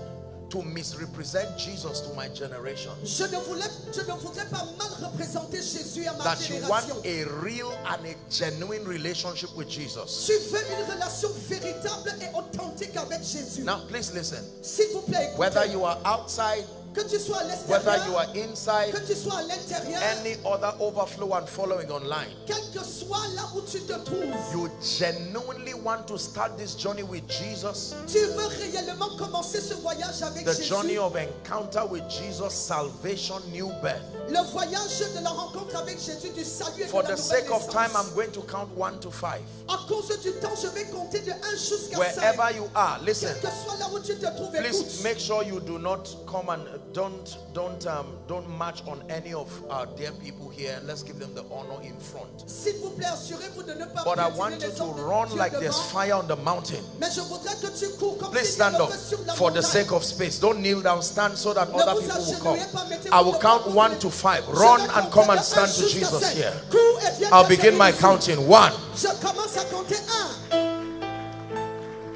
A: to misrepresent Jesus to my generation.
B: Je ne, voulais, je ne voudrais pas mal représenter Jésus à ma
A: That you want a real and a genuine relationship with Jesus.
B: Tu veux une relation véritable et authentique avec Jésus.
A: Now, please listen.
B: S'il vous plaît, écoutez.
A: Whether you are outside,
B: que tu sois à
A: whether you are inside,
B: que tu sois à l'intérieur,
A: any other overflow and following online,
B: quel que soit là où tu te trouves,
A: you genuinely want to start this journey with Jesus,
B: tu veux réellement commencer ce voyage avec
A: the journey of encounter with Jesus, salvation, new birth.
B: Le voyage de la rencontre avec Jésus du salut et
A: For the sake of time. I'm going to count one to five.
B: À cause du temps, je vais compter de 1 jusqu'à 5.
A: Wherever you are, listen.
B: Quel que soit là où tu
A: Please make sure you do not come and don't don't um don't march on any of our dear people here. Let's give them the honor in front.
B: Vous plaît, assurez-vous de ne pas
A: But I want you to run like there's fire on the mountain.
B: Mais je que tu cours comme
A: Please
B: s'il y avait
A: stand up
B: feu sur la
A: for the sake of space. Don't kneel down, stand so that other people will come. I will count one to five. Run and come and stand to Jesus here.
B: Cours et viens
A: I'll begin my counting. One.
B: Je commence à compter un.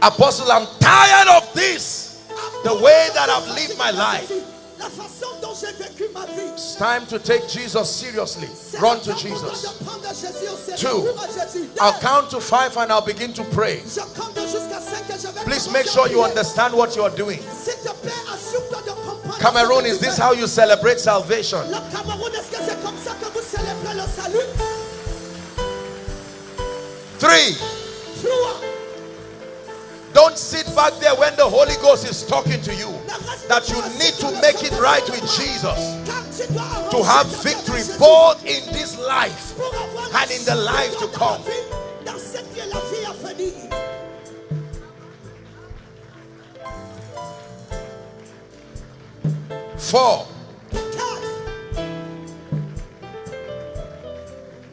A: Apostle, I'm tired of this. The way that I've lived my life.
B: La façon dont j'ai vécu ma vie.
A: It's time to take Jesus seriously. Run to
B: temps pour toi
A: Jesus.
B: de prendre Jésus au sérieux.
A: Two.
B: Cours à Jésus. Deux.
A: I'll count to five and I'll begin to pray.
B: Je compte jusqu'à 5 et je vais
A: Please make sure you understand what you're doing.
B: S'il te plaît, assure-toi de comprendre.
A: Cameroon, is this how you celebrate salvation?
B: Le Cameroun, est-ce que c'est comme ça que vous célébrez le salut?
A: Three. Don't sit back there when the Holy Ghost is talking to you. That you need to make it right with. Jesus.
B: Car tu dois
A: To have
B: ta vie avec
A: victory both in this life
B: Pour avoir la
A: and in the life to come.
B: dans la vie, Dans cette vie et la vie à venir.
A: Four.
B: Quatre.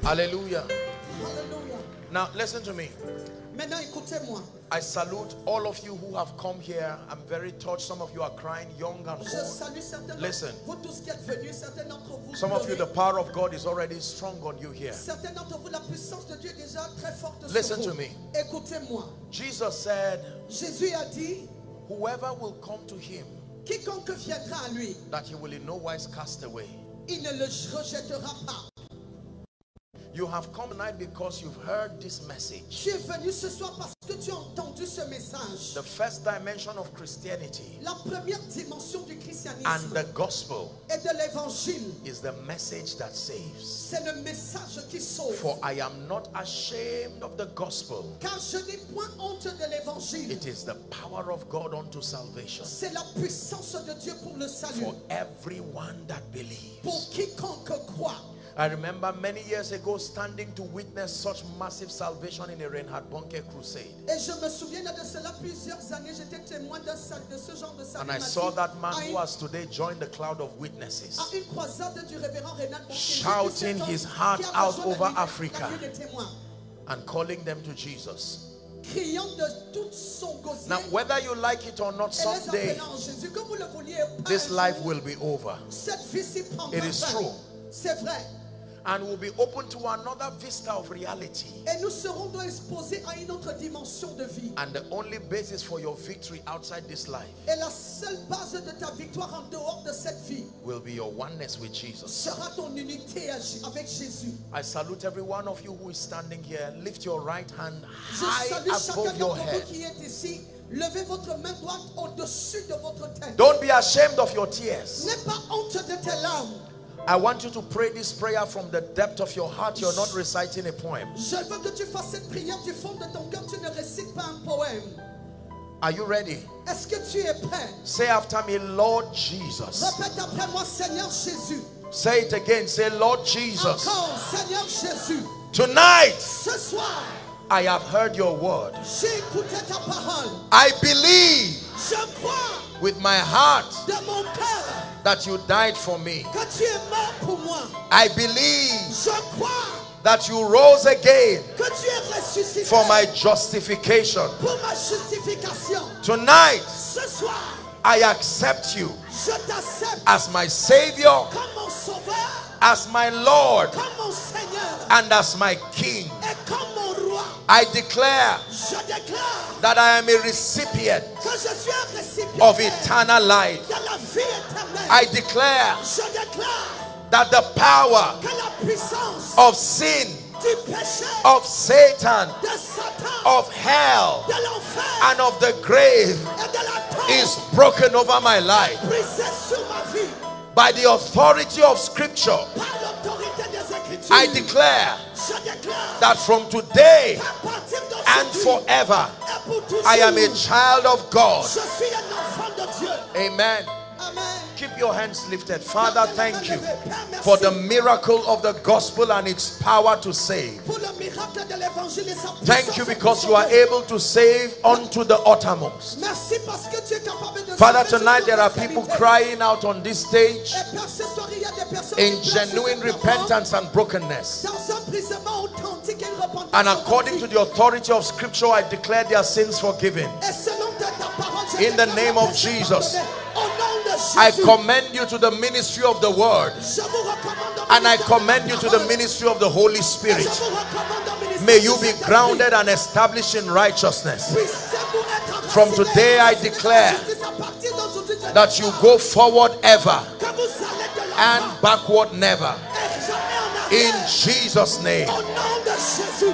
A: Hallelujah. Now, listen to me.
B: Maintenant, écoutez-moi.
A: I salute all of you who have come here. I'm very touched. Some of you are crying, young and old. Listen.
B: vous tous qui êtes venus, vous.
A: Some of you, the power of God is already strong on you here.
B: Vous, la de Dieu déjà très forte
A: Listen to me.
B: Écoutez-moi.
A: Jesus said,
B: Jésus a dit,
A: Whoever will come to him,
B: quiconque viendra à lui,
A: that he will in no wise cast away.
B: il ne le rejettera pas.
A: You have come tonight because you've heard this message.
B: Tu es venu ce soir parce que tu as entendu ce message.
A: The first dimension of Christianity
B: La première dimension du christianisme.
A: and the gospel
B: et de l'évangile,
A: is the message that saves.
B: c'est le message qui sauve.
A: For I am not ashamed of the gospel.
B: Car je n'ai point honte de l'évangile.
A: It is the power of God unto salvation
B: C'est la puissance de Dieu pour le salut.
A: for everyone that believes.
B: Pour quiconque croit.
A: I remember many years ago standing to witness such massive salvation in a Reinhard Bonnke crusade.
B: Et je me souviens de cela plusieurs années. J'étais témoin de, ce genre de salut.
A: And I saw that man who has today joined the cloud of witnesses.
B: à une croisade du révérend Renat Bonnke.
A: Shouting his heart out over Africa.
B: nuit des témoins,
A: and calling them to Jesus.
B: criant de tout son gosier
A: Now, whether you like it or not, someday
B: appelant en Jésus. Que vous le vouliez ou pas,
A: this life will be over
B: cette vie-ci prendra
A: It is true. And will be open to another vista of reality.
B: Et nous serons donc exposés à une autre dimension de vie.
A: And the only basis for your victory outside this life
B: Et la seule base de ta victoire en dehors de cette vie
A: will be your oneness with Jesus.
B: sera ton unité avec Jésus.
A: I salute every one of you who is standing here. Lift your right hand high above your head.
B: qui est ici. Levez votre main droite au-dessus de votre tête.
A: Don't be ashamed of your tears.
B: N'aie pas honte de tes larmes.
A: I want you to pray this prayer from the depth of your heart. You're not reciting a poem.
B: Je veux que tu fasses cette prière du fond de ton cœur. Tu ne récites pas un poème.
A: Are you ready?
B: Est-ce que tu es prêt?
A: Say after me, Lord Jesus.
B: Répète après moi, Seigneur Jésus.
A: Say it again. Say, Lord Jesus.
B: Encore, Seigneur Jésus.
A: Tonight,
B: Ce soir,
A: I have heard your word.
B: j'ai écouté ta parole.
A: I believe
B: Je crois
A: with my heart
B: de mon cœur
A: that you died for me.
B: que tu es mort pour moi.
A: I believe
B: Je crois
A: that you rose again
B: que tu es ressuscité
A: for my justification.
B: pour ma justification.
A: Tonight,
B: Ce soir,
A: I accept you
B: je t'accepte
A: as my Savior,
B: comme mon sauveur,
A: as my Lord,
B: comme mon Seigneur
A: and as my King. I declare that I am a recipient
B: que je suis un récipiendaire
A: of eternal life.
B: de la vie éternelle.
A: I declare that the power
B: que la puissance
A: of sin, of Satan, of hell, and of the grave
B: et de la tombe
A: is broken over my life
B: brisée sur ma vie
A: by the authority of scripture. I declare that from today and forever,
B: et pour toujours,
A: I am a child of God.
B: je suis un enfant de Dieu.
A: Amen.
B: Amen.
A: Keep your hands lifted. Father, thank you for the miracle of the gospel and its power to save.
B: Pour le miracle de l'évangile et sa
A: Thank you because you are able to save unto the uttermost.
B: Merci parce que tu es capable de
A: Father, tonight there are people crying out on this stage eh,
B: Et Père, ce soir, il y a des personnes
A: in
B: qui pleurent sur
A: genuine repentance and brokenness.
B: Dans un brisement authentique et une repentance
A: And according to the authority of scripture, I declare their sins forgiven.
B: Et selon ta ta parole, je
A: In the name of Jesus.
B: pardonné. Au nom de Jésus,
A: I commend you to the ministry of the word.
B: je vous recommande au
A: And I
B: ministère de la
A: commend you to the ministry of the Holy Spirit.
B: vous recommande au ministère
A: May you be grounded and established in righteousness. From today, I declare That you go forward ever
B: que vous allez de
A: and backward never.
B: et jamais en
A: In. Jesus' name.
B: Au nom de Jésus.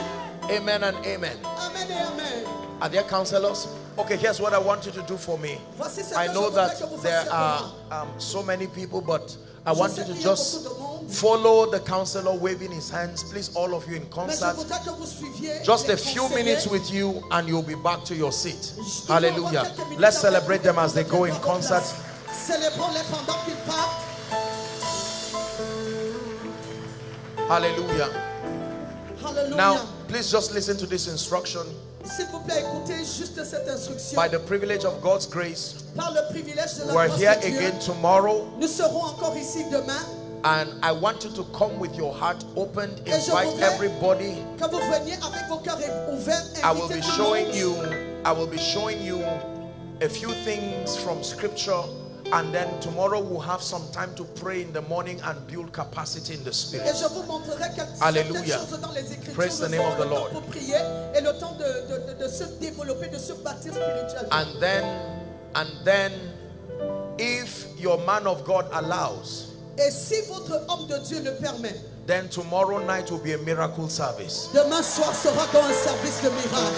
A: Amen and amen.
B: Amen et amen.
A: Are there counselors? Okay, here's what I want you to do for me. I know that there are um, so many people, but I want you to just follow the counselor waving his hands. Please, all of you in concert. Just a few minutes with you, and you'll be back to your seat. Hallelujah. Let's celebrate them as they go in concert. Hallelujah. Now, please just listen to this instruction.
B: S'il vous plaît, écoutez juste cette instruction.
A: By the privilege of God's grace,
B: Par le privilège de la
A: we're
B: grâce
A: here
B: de Dieu,
A: again tomorrow,
B: nous serons encore ici demain.
A: and I want you to come with your heart opened.
B: Et
A: Invite
B: voudrais-
A: everybody.
B: Que vous veniez avec vos cœurs ouverts.
A: I will be showing
B: monde.
A: you. I will be showing you a few things from Scripture, and then tomorrow we'll have some time to pray in the morning and build capacity in the Spirit.
B: je vous montrerai quelques
A: Alléluia.
B: certaines choses dans les Écritures.
A: Praise the name of the Lord. And then, and then, if your man of God allows,
B: Et si votre homme de Dieu le permet,
A: then tomorrow night will be a miracle service.
B: demain soir sera dans un service de miracle.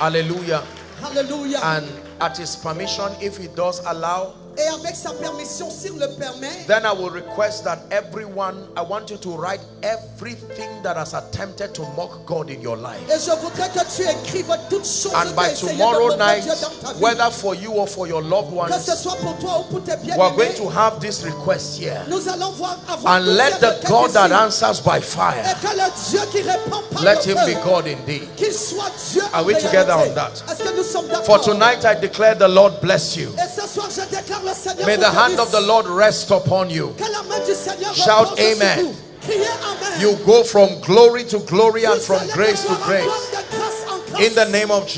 A: Hallelujah.
B: Alléluia.
A: And at his permission, if he does allow,
B: Et avec sa permission, s'il le permet,
A: then I will request that everyone, I want you to write everything that has attempted to mock God in your life.
B: et je voudrais que tu écrives toutes choses
A: And by
B: ont essayé de
A: tomorrow night,
B: Dieu dans ta vie.
A: whether for you or for your loved
B: Que ce
A: ones,
B: soit pour toi ou pour tes
A: we're going to have this request here.
B: nous allons voir avoir
A: And let the God that answers by
B: Et
A: fire,
B: que le Dieu qui répond par
A: let
B: le
A: him be God indeed.
B: qu'il soit Dieu
A: Are we together on that? For tonight, I declare the Lord bless you.
B: Et ce soir, je déclare
A: May the hand of the Lord rest upon you. Shout amen. You go from glory to glory and from grace to grace. In the name of